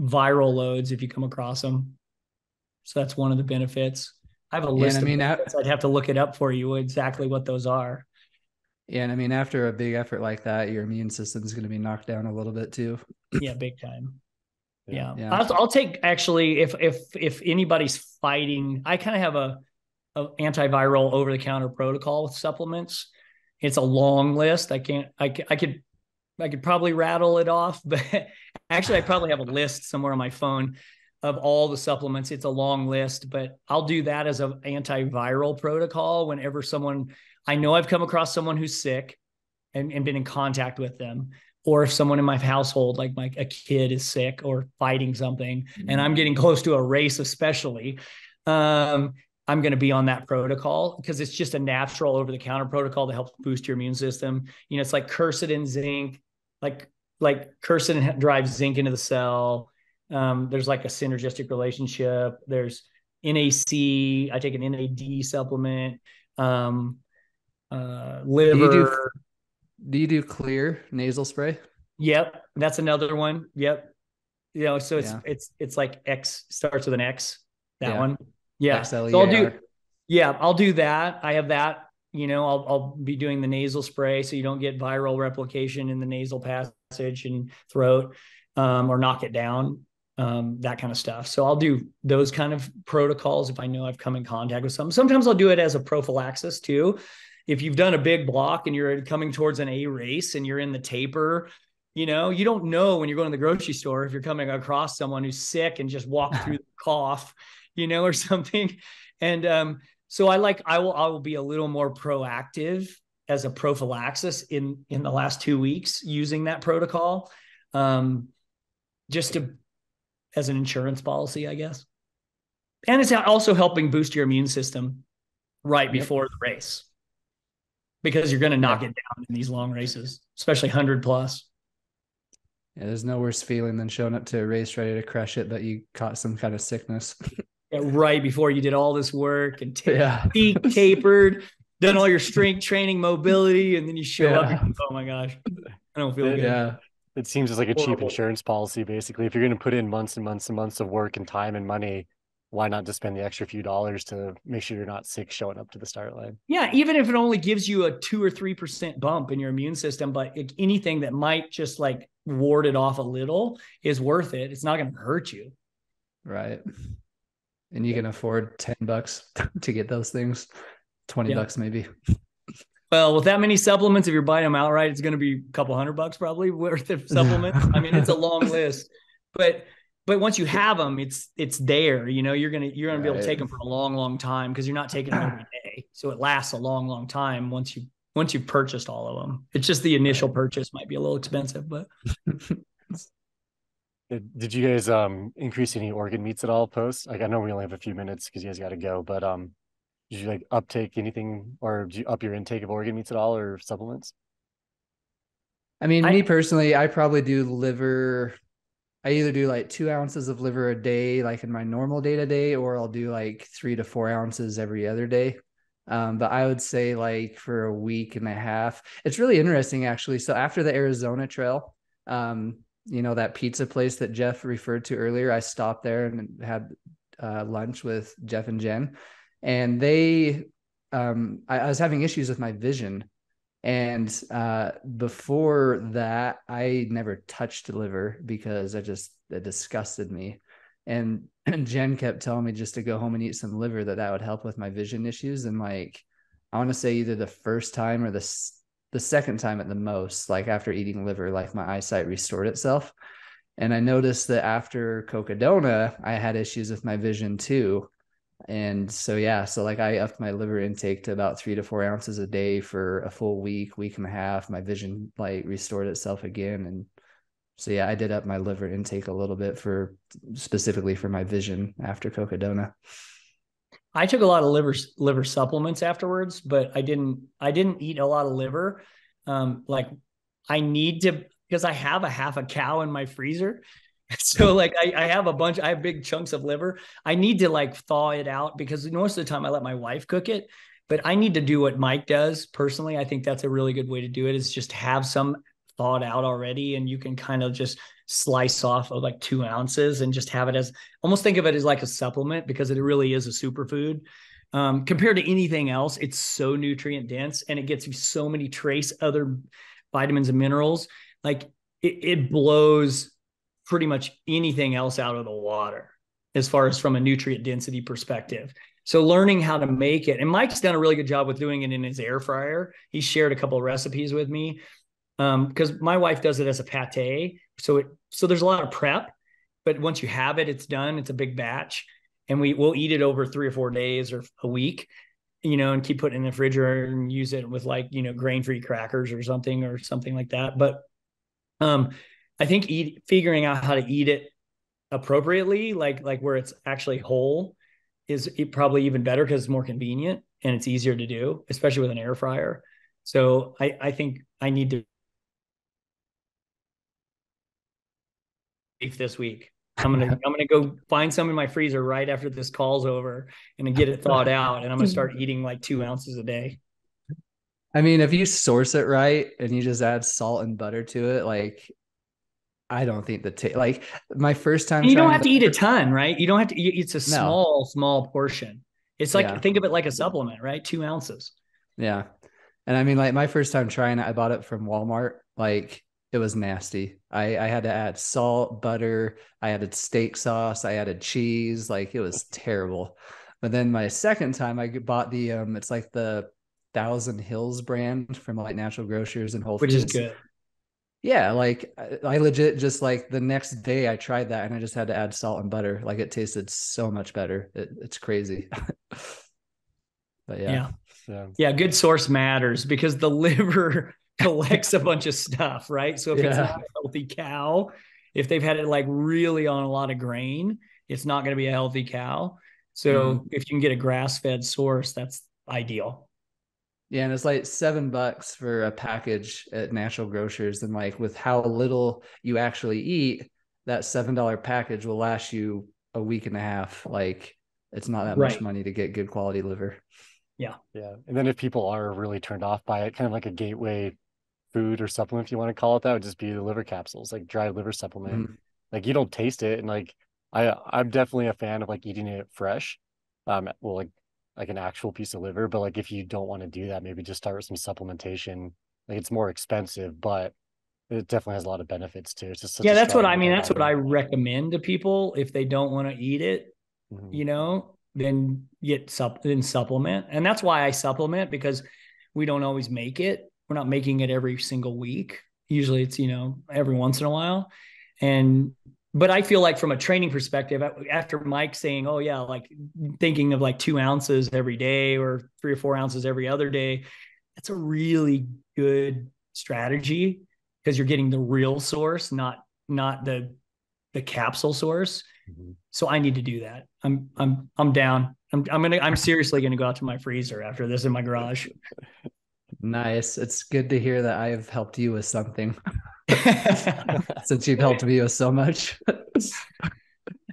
B: viral loads if you come across them. So that's one of the benefits. I have a list. Yeah, I mean, I'd have to look it up for you exactly what those are.
C: Yeah, and I mean, after a big effort like that, your immune system is going to be knocked down a little bit too.
B: yeah, big time. Yeah, yeah. I'll, I'll, take actually if if if anybody's fighting, I kind of have a, a antiviral over the counter protocol with supplements. It's a long list. I can't. I I could I could probably rattle it off, *laughs* but actually I probably have a list somewhere on my phone of all the supplements. It's a long list, but I'll do that as an antiviral protocol whenever someone I know I've come across someone who's sick and, and been in contact with them or if someone in my household like my a kid is sick or fighting something mm-hmm. and i'm getting close to a race especially um, i'm going to be on that protocol because it's just a natural over the counter protocol to help boost your immune system you know it's like quercetin zinc like like quercetin drives zinc into the cell um, there's like a synergistic relationship there's nac i take an nad supplement um, uh, liver
C: do you do Xlear nasal spray?
B: Yep, that's another one. Yep. You know, so it's yeah. it's it's like X starts with an X. That yeah. one. Yeah. So I'll do. Yeah, I'll do that. I have that. You know, I'll I'll be doing the nasal spray so you don't get viral replication in the nasal passage and throat, um, or knock it down. Um, that kind of stuff. So I'll do those kind of protocols if I know I've come in contact with some. Sometimes I'll do it as a prophylaxis too if you've done a big block and you're coming towards an A race and you're in the taper, you know, you don't know when you're going to the grocery store if you're coming across someone who's sick and just walk *laughs* through the cough, you know, or *laughs* something. And um, so I like I will I will be a little more proactive as a prophylaxis in in the last two weeks using that protocol, um, just to as an insurance policy, I guess. And it's also helping boost your immune system right before the race because you're going to knock it down in these long races, especially 100 plus.
C: Yeah, there's no worse feeling than showing up to a race ready to crush it, but you caught some kind of sickness. *laughs*
B: right before you did all this work and t- yeah. *laughs* peak tapered, done all your strength training, mobility, and then you show yeah. up. oh my gosh, I don't feel good.
A: Yeah. It seems like a Horrible. cheap insurance policy, basically. If you're going to put in months and months and months of work and time and money why not just spend the extra few dollars to make sure you're not sick showing up to the start line?
B: Yeah, even if it only gives you a two or three percent bump in your immune system, but anything that might just like ward it off a little is worth it. It's not going to hurt you.
C: Right. And you can afford 10 bucks *laughs* to get those things, 20 yeah. bucks maybe.
B: Well, with that many supplements, if you're buying them outright, it's going to be a couple hundred bucks probably worth of supplements. I mean, it's a long *laughs* list, but but once you have them, it's it's there. You know, you're gonna you're gonna right. be able to take them for a long, long time because you're not taking them every day. So it lasts a long, long time once you once you've purchased all of them. It's just the initial purchase might be a little expensive, but *laughs*
A: Did, did you guys um increase any organ meats at all post? Like I know we only have a few minutes because you guys got to go, but um, did you like uptake anything or did you up your intake of organ meats at all or supplements?
C: I mean,
B: I-
C: me personally, I probably do liver. I either do like two ounces of liver a day, like in my normal day to day, or I'll do like three to four ounces every other day. Um, but I would say like for a week and a half, it's really interesting actually. So after the Arizona trail, um, you know, that pizza place that Jeff referred to earlier, I stopped there and had uh, lunch with Jeff and Jen, and they, um, I, I was having issues with my vision and uh, before that, I never touched liver because I just it disgusted me. And, and *clears throat* Jen kept telling me just to go home and eat some liver that that would help with my vision issues. And like, I want to say either the first time or the the second time at the most, like after eating liver, like my eyesight restored itself. And I noticed that after Cocodona, I had issues with my vision too. And so yeah so like i upped my liver intake to about three to four ounces a day for a full week week and a half. My vision like restored itself again. And so yeah i did up my liver intake a little bit for specifically for my vision after cocodona
B: I took a lot of liver liver supplements afterwards, but I didn't I didn't eat a lot of liver. Um, like I need to because I have a half a cow in my freezer. *laughs* So like I, I have a bunch, I have big chunks of liver. I need to like thaw it out because most of the time I let my wife cook it. But I need to do what Mike does personally. I think that's a really good way to do it is just have some thawed out already and you can kind of just slice off of like two ounces and just have it as almost think of it as like a supplement because it really is a superfood. Um, compared to anything else, it's so nutrient dense and it gets you so many trace other vitamins and minerals. Like it, it blows pretty much anything else out of the water as far as from a nutrient density perspective. So learning how to make it, and Mike's done a really good job with doing it in his air fryer. He shared a couple of recipes with me because um, my wife does it as a pate. So it so there's a lot of prep, but once you have it, it's done. It's a big batch, and we will eat it over three or four days or a week, you know, and keep putting it in the refrigerator and use it with like you know grain free crackers or something or something like that. But um, I think eat figuring out how to eat it appropriately, like like where it's actually whole, is probably even better because it's more convenient and it's easier to do, especially with an air fryer. So I I think I need to this week. I'm gonna I'm gonna go find some in my freezer right after this call's over and get it thawed out, and I'm gonna start eating like two ounces a day.
C: I mean, if you source it right and you just add salt and butter to it, like I don't think the taste like my first time.
B: And you don't have to eat a ton, right? You don't have to. It's a
C: No.
B: small, small portion. It's like
C: Yeah.
B: think of it like a supplement, right? Two ounces.
C: Yeah. And I mean, like my first time trying it, I bought it from Walmart. Like it was nasty. I, I had to add salt, butter. I added steak sauce. I added cheese. Like it was terrible. But then my second time, I bought the um, it's like the Thousand Hills brand from like Natural Grocers and Whole
B: which
C: Foods.
B: is good.
C: Yeah, like I, I legit just like the next day I tried that and I just had to add salt and butter. Like it tasted so much better. It, it's crazy. *laughs* but yeah.
B: Yeah.
A: Yeah.
B: yeah, Good source matters because the *laughs* liver *laughs* collects a bunch of stuff, right? So if it's not a healthy cow, if they've had it like really on a lot of grain, it's not going to be a healthy cow. So
C: Mm-hmm.
B: if you can get a grass fed source, that's ideal.
C: Yeah, and it's like seven bucks for a package at Natural Grocers, and like with how little you actually eat, that seven dollar package will last you a week and a half. Like it's not that much money to get good quality liver.
A: Yeah. Yeah. And then if people are really turned off by it, kind of like a gateway food or supplement, if you want to call it that, would just be the liver capsules, like dry liver supplement.
C: Mhm.
A: Like you don't taste it. And like I I'm definitely a fan of like eating it fresh. Um well like like an actual piece of liver. But like if you don't want to do that, maybe just start with some supplementation. Like it's more expensive, but it definitely has a lot of benefits too. It's just
B: yeah, that's what I mean. That's what I recommend to people if they don't want to eat it.
A: Mhm.
B: you know, then get sup then supplement. And that's why I supplement because we don't always make it. We're not making it every single week. Usually it's, you know, every once in a while. And but I feel like from a training perspective, after Mike saying, "Oh yeah," like thinking of like two ounces every day or three or four ounces every other day, that's a really good strategy because you're getting the real source, not not the the capsule source.
A: Mhm.
B: So I need to do that. I'm I'm I'm down. I'm I'm gonna I'm seriously gonna go out to my freezer after this in my garage. *laughs*
C: Nice. It's good to hear that I have helped you with something *laughs* since you've helped me with so much.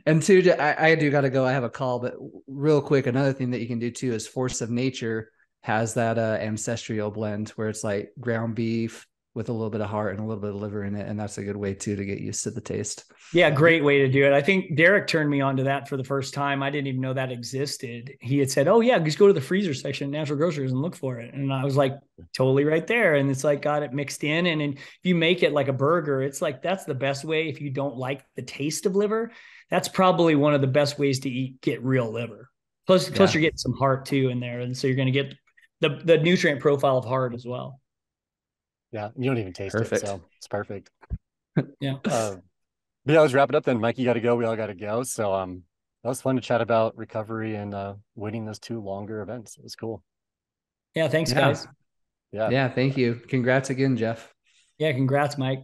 C: and two, I, I do got to go. I have a call, but real quick, another thing that you can do too is Force of Nature has that uh, ancestral blend where it's like ground beef with a little bit of heart and a little bit of liver in it, and that's a good way too to get used to the taste.
B: Yeah, great way to do it. I think Derrick turned me on to that for the first time. I didn't even know that existed. He had said, "Oh yeah, just go to the freezer section, at Natural Grocers, and look for it." And I was like, "Totally right there." And it's like got it mixed in, and then if you make it like a burger, it's like that's the best way. If you don't like the taste of liver, that's probably one of the best ways to eat get real liver. Plus, plus
C: Yeah.
B: you're getting some heart too in there, and so you're going to get the the nutrient profile of heart as well.
A: Yeah, you don't even taste
C: Perfect.
A: it, so it's perfect. *laughs*
B: Yeah.
A: Uh, but yeah, let's wrap it up then. Mike, you got to go. We all got to go. So um, that was fun to chat about recovery and uh, winning those two longer events. It was cool.
B: Yeah. Thanks,
C: Yeah.
B: guys.
A: Yeah.
C: Yeah, thank you. Congrats again, Jeff.
B: Yeah. Congrats, Mike.